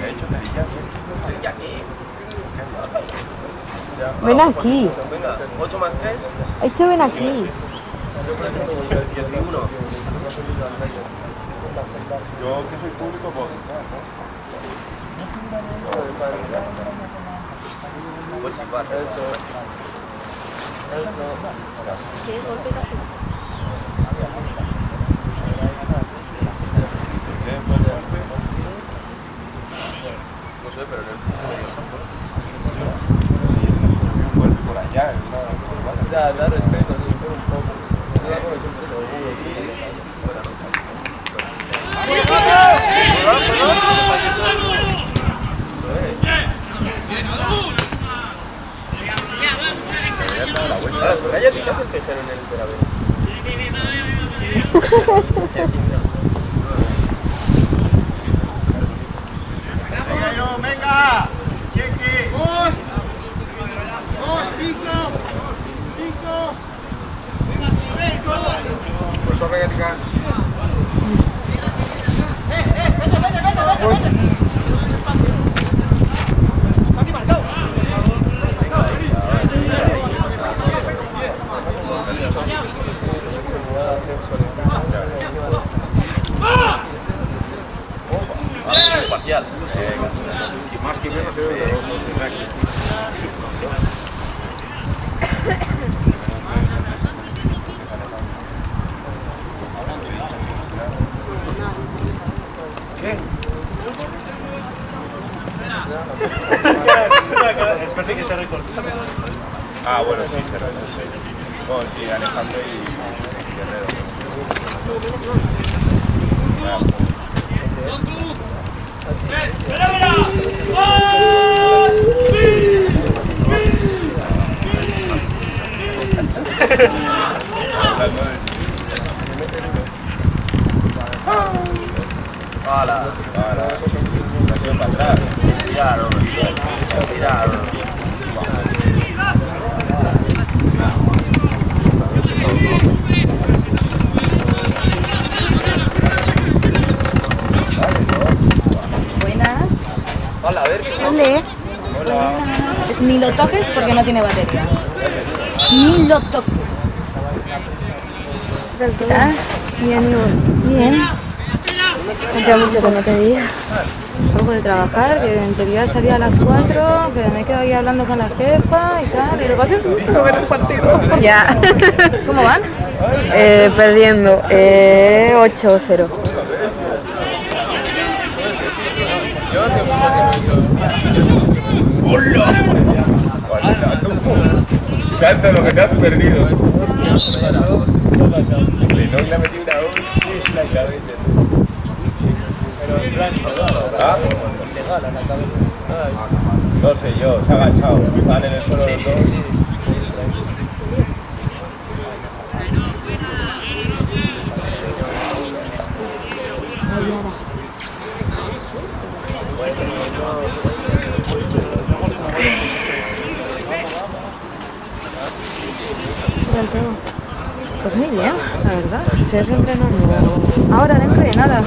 Hecho Ven aquí. Venga, 8 más 3. Hecho, ven aquí. Yo que soy público, puedo entrar, ¿no? Pues igual. Eso. No sé, pero en el Un golpe por allá, en una corbata. Da, da respeto, sí, pero un poco. Yo la hago siempre seguro y buena noche. Ahora, pues cállate, ¿qué hace el tejero en el Verabé? venga. Cheque. Dos. Dos, pico. Pico. Venga, cinco. Profesor Regática. Ah, parcial. Eh, más que menos, eh, de Espérate que está recortado. Ah, bueno, sí, se lo sé. Bueno, sí, Alejandro y Guerrero. ¡Verá, verá! ¡Gol! ¡Sí! Hablando de... ¡Hala! Hola, a ver. Vale. Ni lo toques porque no tiene batería. Ni lo toques. ¿Qué tal? Bien, ¿y vos? Bien. Hacía mucho que no te veía. Salgo de trabajar, que en teoría salía a las 4, que me quedo ahí hablando con la jefa y tal, y luego ver el partido. Ya. ¿Cómo van? Eh, perdiendo. Eh, 8-0. Hola, tú. Canta lo que te has perdido. Le ha metido una la cabeza. ¿Ah? No sé yo, se ha agachado. Estaban en el suelo los dos. Pues muy bien, la verdad. ¿Sigues entrenando ahora dentro de nada?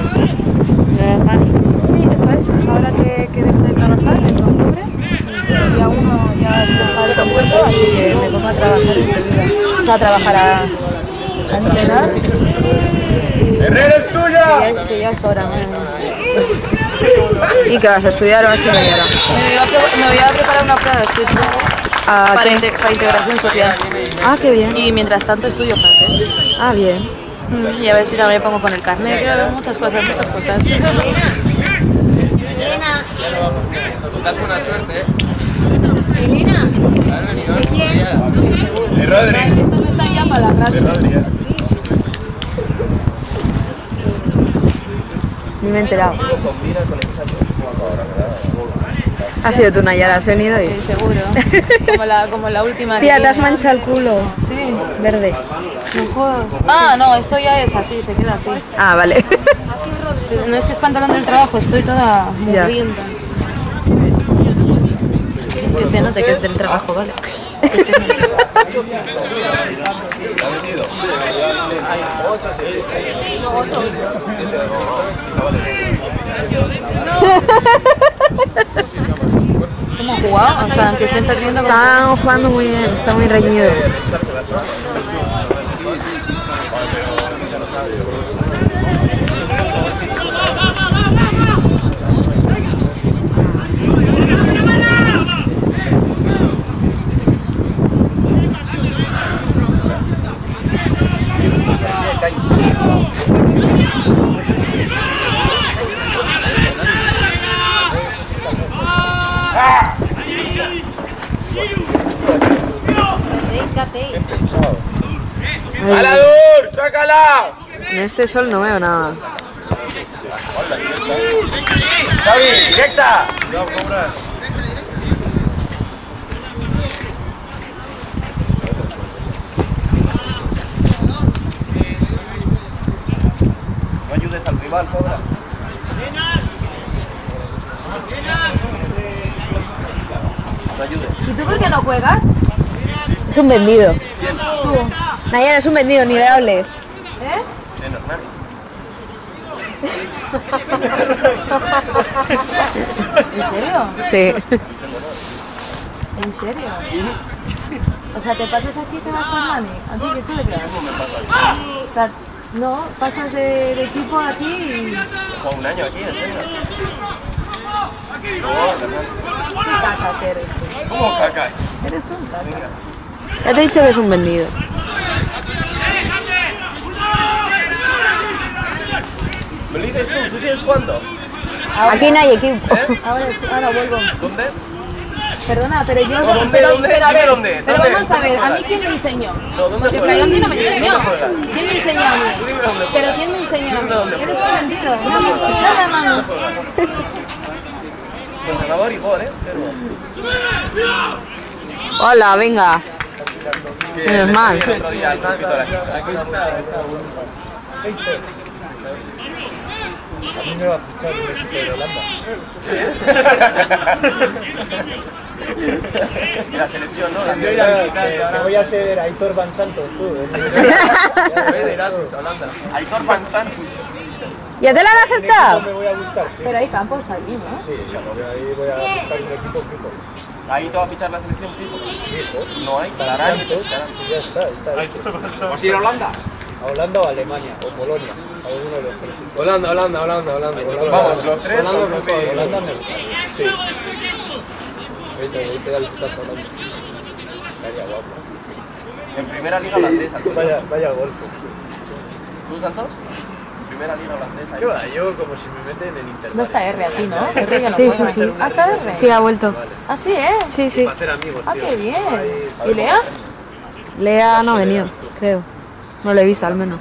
Sí, eso es. Ahora que, que dejo de trabajar en octubre, el día uno ya es el con cuerpo, así que me pongo a trabajar enseguida. O sea, a trabajar a, a entrenar. ¡Herrera es tuya! Que ya, que ya es hora. ¿Y qué vas a estudiar o vas a mañana? Me voy a, pre- me voy a preparar una prueba de esquismo Ah, para, inte- para integración social. Ah, qué bien. Y mientras tanto estudio francés. Ah, bien. Mm, Y a ver si también pongo con el carnet. Quiero muchas cosas, muchas cosas. Das buena suerte, ¿eh? Elena. ¿de quién? De Rodri. Estos están ya para la De. Rodri, ¿eh? Ni me he enterado. Ha sido tú, Nayara, has venido y... Sí, seguro. Como la, como la última. Tía, te has manchado el culo. Sí. Verde. No jodas. Ah, no, esto ya es así, se queda así. Ah, vale. No es que es pantalón del trabajo, estoy toda Ya. mugrienta. Que se note que es del trabajo, ¿vale? ¿Cómo jugado? O sea, aunque estén perdiendo. Están jugando muy bien, está muy reñido. Este sol no veo nada. ¡Xavi, directa! No ayudes al rival, cobra. No ayudes. ¿Y tú por qué no juegas? Es un vendido. Nayara es un vendido, ni le hables. ¿Eh? Eh, normal. ¿En serio? Sí. ¿En serio? O sea, te pasas aquí y te vas con Mani. ¿Aquí qué te quedas? O sea, no, pasas de, de equipo aquí y... Un año aquí, en serio. ¿Qué caca que eres? ¿Cómo cacas? Eres un caca. Ya te he dicho que es un vendido. ¿Me lo dices tú? ¿Tú sigues jugando? Aquí no hay equipo. Ahora, sí, ahora vuelvo. ¿Dónde? Perdona, pero yo... ¿Dónde, pero, dónde? pero a ver, dónde, Pero ¿dónde? vamos a ver, ¿a ¿Dónde mí quién me enseñó? No, ¿dónde Porque? Playondi no me enseñó. ¿Quién me enseñó a mí? ¿Pero quién me enseñó a mí? Eres un vendido. No me nada, mano. Entrenador y por, ¿eh? Hola, venga. Menos mal. escribí el otro día al árbitro de la- Aquí está. A mí me va a fichar un equipo de Holanda. La selección, ¿no? Que, que voy a ser Aitor Van Santos, tú. de Erasmus, Holanda. Aitor Van Sant. ¿Ya te la han aceptado? me voy a buscar. Pero hay campos allí, ¿no? Sí, ahí voy a buscar un equipo fijo. Ahí te va a fichar la selección fijo. Fijo. No hay, Caray. Santos, sí, ya está, está hecho. ¿Vas a ir a Holanda? A Holanda o a Alemania, o Polonia, a uno de los tres. Holanda, Holanda, Holanda, Holanda. Vamos, los tres Holanda con. Holanda me gusta. Sí. Ahorita, ahorita ya está hablando. Estaría guapo. En primera liga holandesa. ¿tú? Vaya, vaya golfo. ¿Tú, Santos? Primera liga holandesa. Yo como si me meten en internet. No está R aquí, ¿no? R ya no Sí, sí, sí. ¿Ah, está R? Sí, ha vuelto. Ah, sí, ¿eh? Sí, sí. Para hacer amigos, Ah, tío. qué bien. ¿Y Lea? Lea no ha venido, creo. No lo he visto, al menos.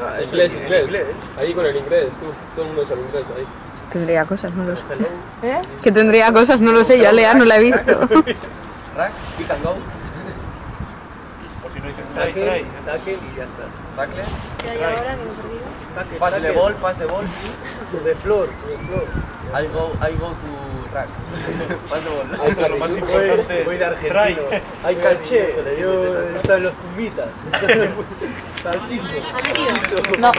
Ah, Inglés, es inglés. Ahí con el inglés, tú. Todo el mundo sabe inglés ahí. tendría cosas, no lo sé. ¿Eh? Que tendría cosas, no lo sé, yo a Lea no la he visto. Rack, pick and go. Tackle, tackle y ya está. Tackle. ¿Qué hay ahora que? Tackle, Pass the ball, pass the ball. To the floor, to the floor. I go, I go to rack. pass the ball. Ay, claro, más importante. Voy de argentino. Hay caché, le dio está en los cumitas. Está al piso. No.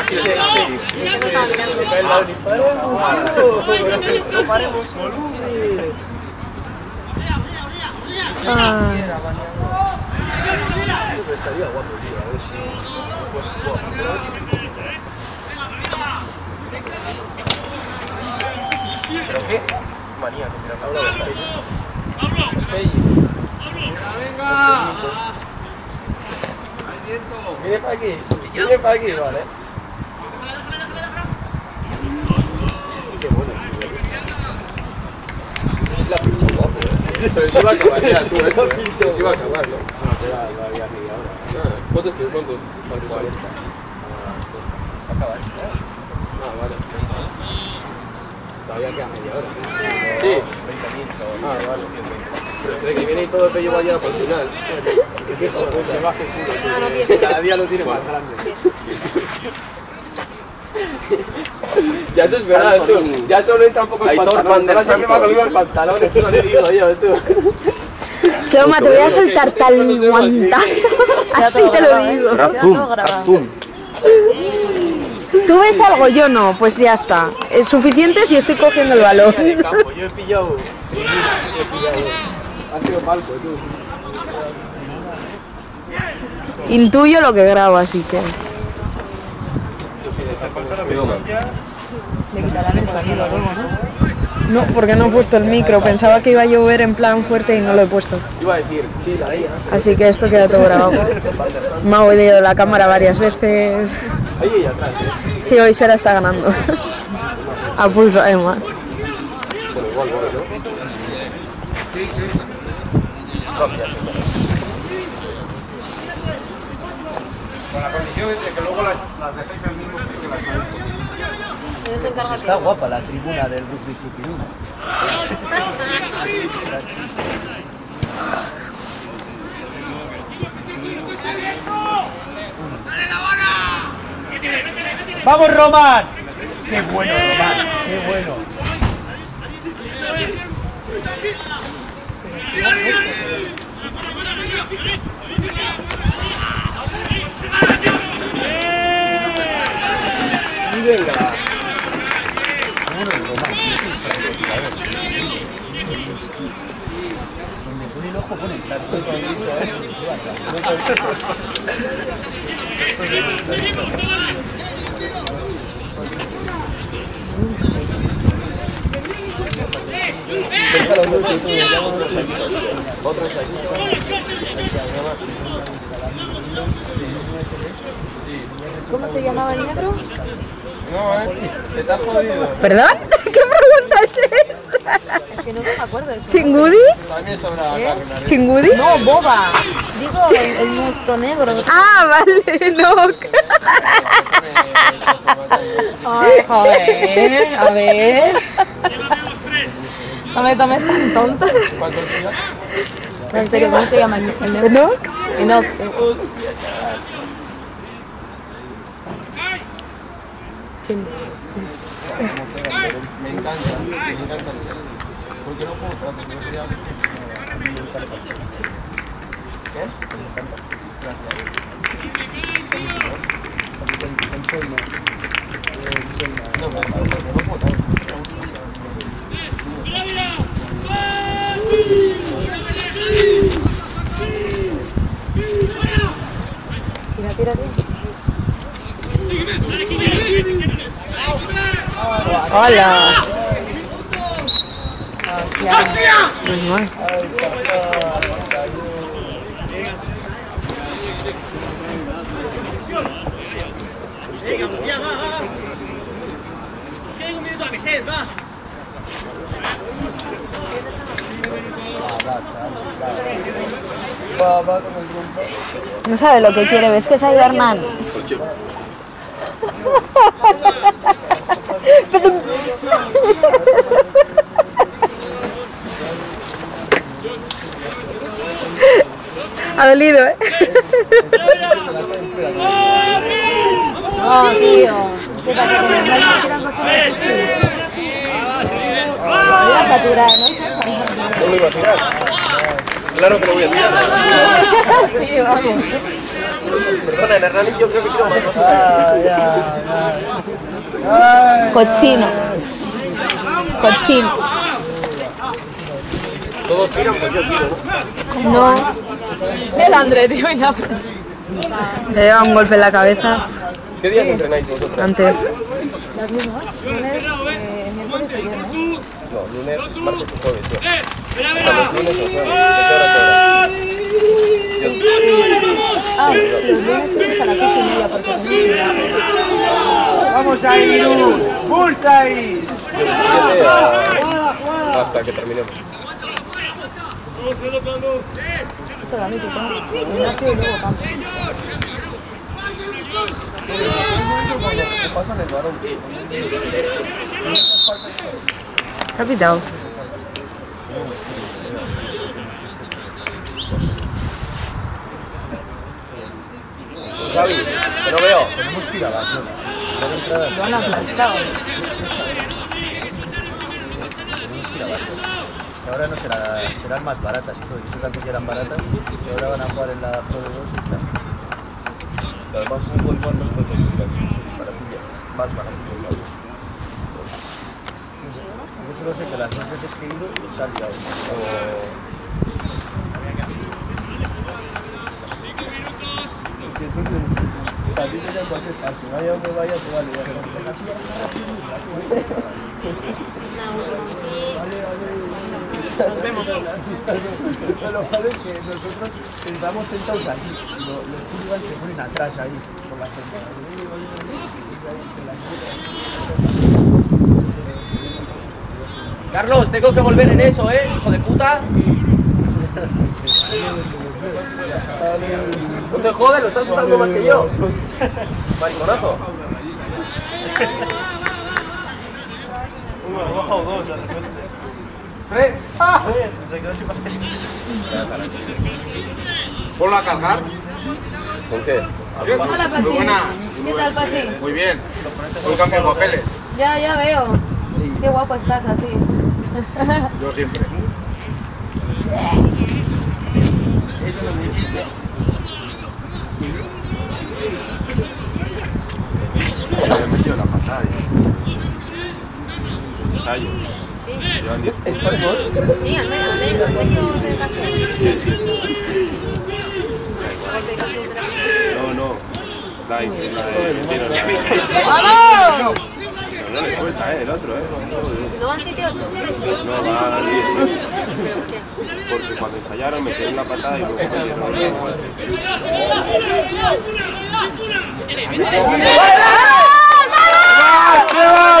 Así. Se, cae. No paremos. Ah, Pero estaría guapo, tío, a ver si... ¿Pero qué? Manía la bola. Viene para aquí, viene para aquí, vale. Qué bueno, tío. Sí la pincho guapo, eh. Pero sí va a acabar ya, tú, Sí la esto, eh. Sí va a acabar, ¿no? No, pero todavía media hora. Ah, ¿Cuántos tienes? ¿Cuántos? Cuarenta. Ah, vale. Todavía queda media hora. Sí. 20 minutos. Ah, vale. Que viene y todo el pello por el final. Que sí, joder, le baje el culo. Ah, no, Cada día lo tiene más grande. Ya eso es verdad, tú. Ya solo entra un poco el Aitor pantalón. Van der Ahora siempre me ha Santos. comido el pantalón, eso le digo yo, tú. Toma, te voy a soltar tal guantazo. Así te lo digo. Todo grabado. Tú ves algo, yo no, pues ya está. Es suficiente si estoy cogiendo el balón. Yo he pillado. Ha sido palco, tú. Intuyo lo que grabo, así que. Le quitarán el sonido luego, ¿no? No, porque no he puesto el micro. Pensaba que iba a llover en plan fuerte y no lo he puesto. Iba a decir, Sí, la IA. Así que esto queda todo grabado. Me ha oído la cámara varias veces. Ahí y atrás, eh. Sí, hoy Sara está ganando. A pulso, además. Con la condición de que luego las, las dejéis al mismo sitio que las habéis puesto. Pues está guapa la tribuna del rugby Club 1. ¡Vamos, Román! ¡Qué bueno, Román! ¡Qué bueno! venga. El ojo pone el plato. Otro ensayito. ¿Cómo se llamaba el negro? No, eh. Se ha jodido. ¿Perdón? ¿Qué pregunta es esa? Es que no me acuerdo de eso. ¿Chingudi? También sobra. ¿eh? ¿Chingudi? No, boba. Digo el, el nuestro negro. Ah, vale, no. Ay, joder. A ver. No me tomes tan tonta. No, en serio, ¿cómo se llama el, negro? ¿Enoch? Enoch. Me encanta. ¿Por no sabe lo que quiere, ves que es Iberman. Pues Pero... yo- cogido, ¿eh? No, tío. ¿Qué pasa? Que los likes quieran cosas de sí. Voy a saturar, ¿no? No lo iba a tirar. Claro que lo voy a tirar. Sí, vamos. Perdona, en Hernani yo creo que quiero más cosas. Cochino. Cochino. Todos tiran, pues yo tiro, ¿no? El André, tío, y la frase. Le lleva un golpe en la cabeza ¿Qué días entrenáis vosotros? antes. Los mismos. Lunes, eh, miércoles y viernes. No, lunes, martes y jueves. Yo. Mira, Los lunes o jueves. ¿De qué hora a qué hora? Ah, los lunes tienes a las seis y media porque tenemos una- Vamos ahí, Luz. ¡Pulsa ahí! Yo de 7 a... hasta que terminemos. Eso era mítico. Gimnasio y luego campo. ¿Qué ha pitado? Javi, que no veo. Lo han aplastado. Que ahora no será, serán más baratas y todo. Sé que antes eran baratas y ahora van a jugar en la Pro de 2 y tal. Y Además, un. Más baratilla igual. Yo solo sé que las dos veces que he ido se ha liado. Vaya vaya. Lo malo es que nosotros estamos sentados aquí, y lo- los hooligans se ponen atrás ahí, por la Carlos, tengo que volver en eso, ¿eh? Hijo de puta. No te jodes, lo estás usando más que yo. Mariconazo. ¡Tres! Ponlo a cargar. ¿Con qué? Hola, Pachi. Muy buenas. ¿Qué tal, Pachi? Muy bien. Tú cambias papeles. Ya, ya veo. Qué guapo estás así. Yo siempre. Sí, al medio, al medio, al medio de la No, no. La ¡Vamos! No le suelta, eh, el otro, eh. ¿No van 7 8? No, va al 10. Porque cuando ensayaron me dieron la patada y luego salieron. ¡Qué va,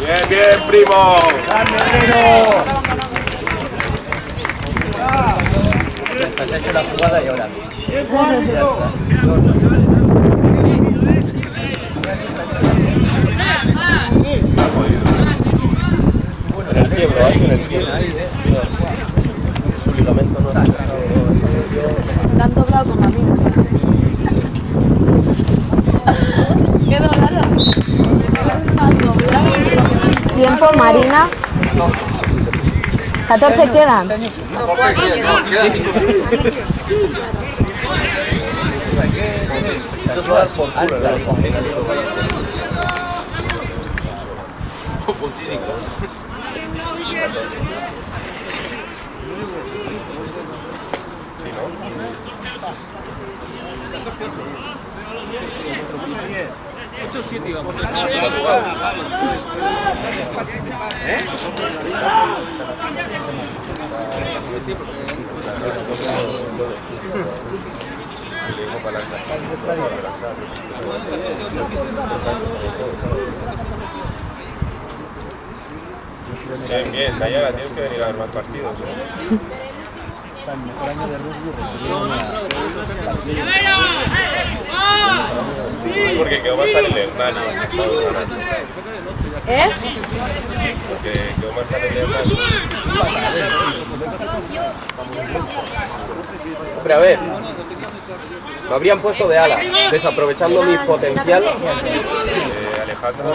Bien, bien, primo. Hasta se ha hecho la jugada y ahora. En el pie, bro, así en el pie. Su ligamento no doblado como a mí. Qué. Más doblado tiempo, Marina. 14 quedan. 8 o ¿Eh? Bien, bien, tienes que venir a ver más partidos. El mejor año de rugby Porque quedó más tarde el Hernani. ¿Eh? Porque quedó más tarde el Hernani. Hombre, a ver. Me habrían puesto de ala, desaprovechando mi potencial. Eh, Alejandro.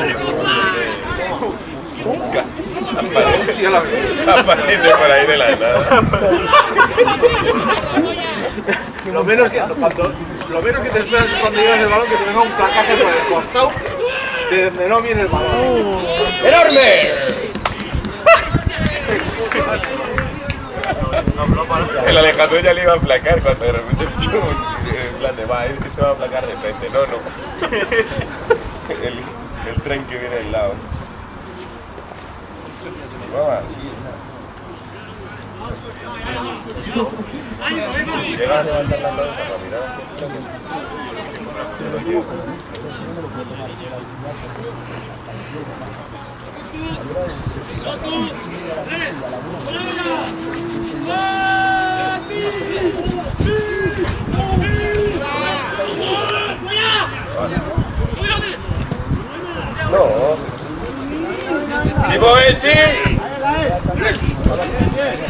Aparece, aparece por ahí de la nada. Lo menos que, cuando, lo menos que te esperas es cuando llevas el balón que te venga un placaje por el costado de donde no viene el balón. ¡Enorme! El Alejandro ya le iba a aplacar cuando de repente en plan de va, es que se va a aplacar de frente. No, no. El, el tren que viene al lado. Vamos, sí. Llega a. No. ¡Tipo ese!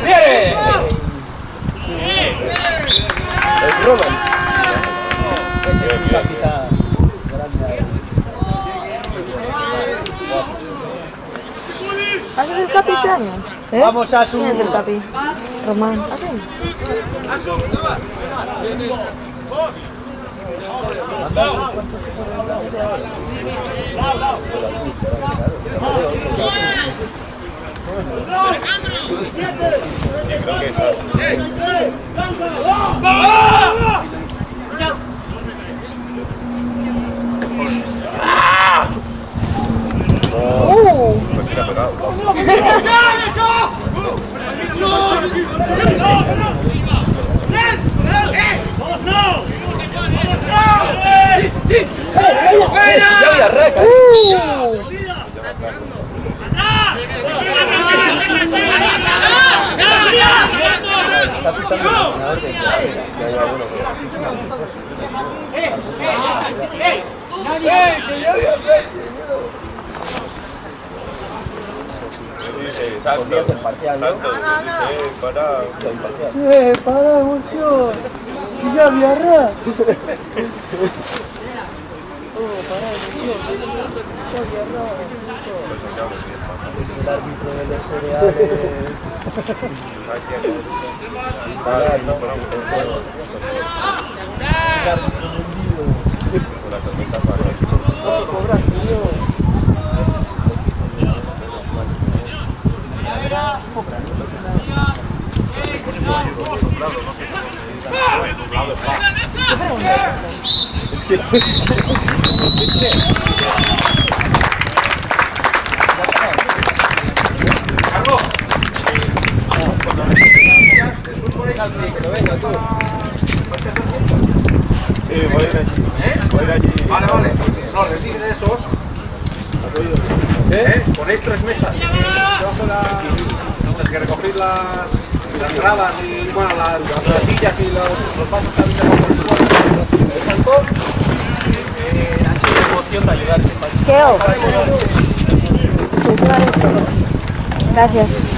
¡Viene! El Roman. ¿Haces el capi este año? ¿Eh? Vamos, Asu. ¿Quién es el capi? Román. ¿Ah, sí? Yo creo que está. ¡Uh! Pues tira pegado. ¡Ya había raca! ¡Uh! Eh, ra. Es el árbitro de los cereales. No, cobraste, tío. Sí, voy a ir allí. Voy a ir allí. Vale, vale. No, les dices a esos. ¿Eh? Ponéis tres mesas. Debajo de la- las que recogéis las, y bueno, las, las sillas y los, los vasos el. El balcón. Eh, sido emoción de ayudarte. ¿Qué o? Pues. Gracias.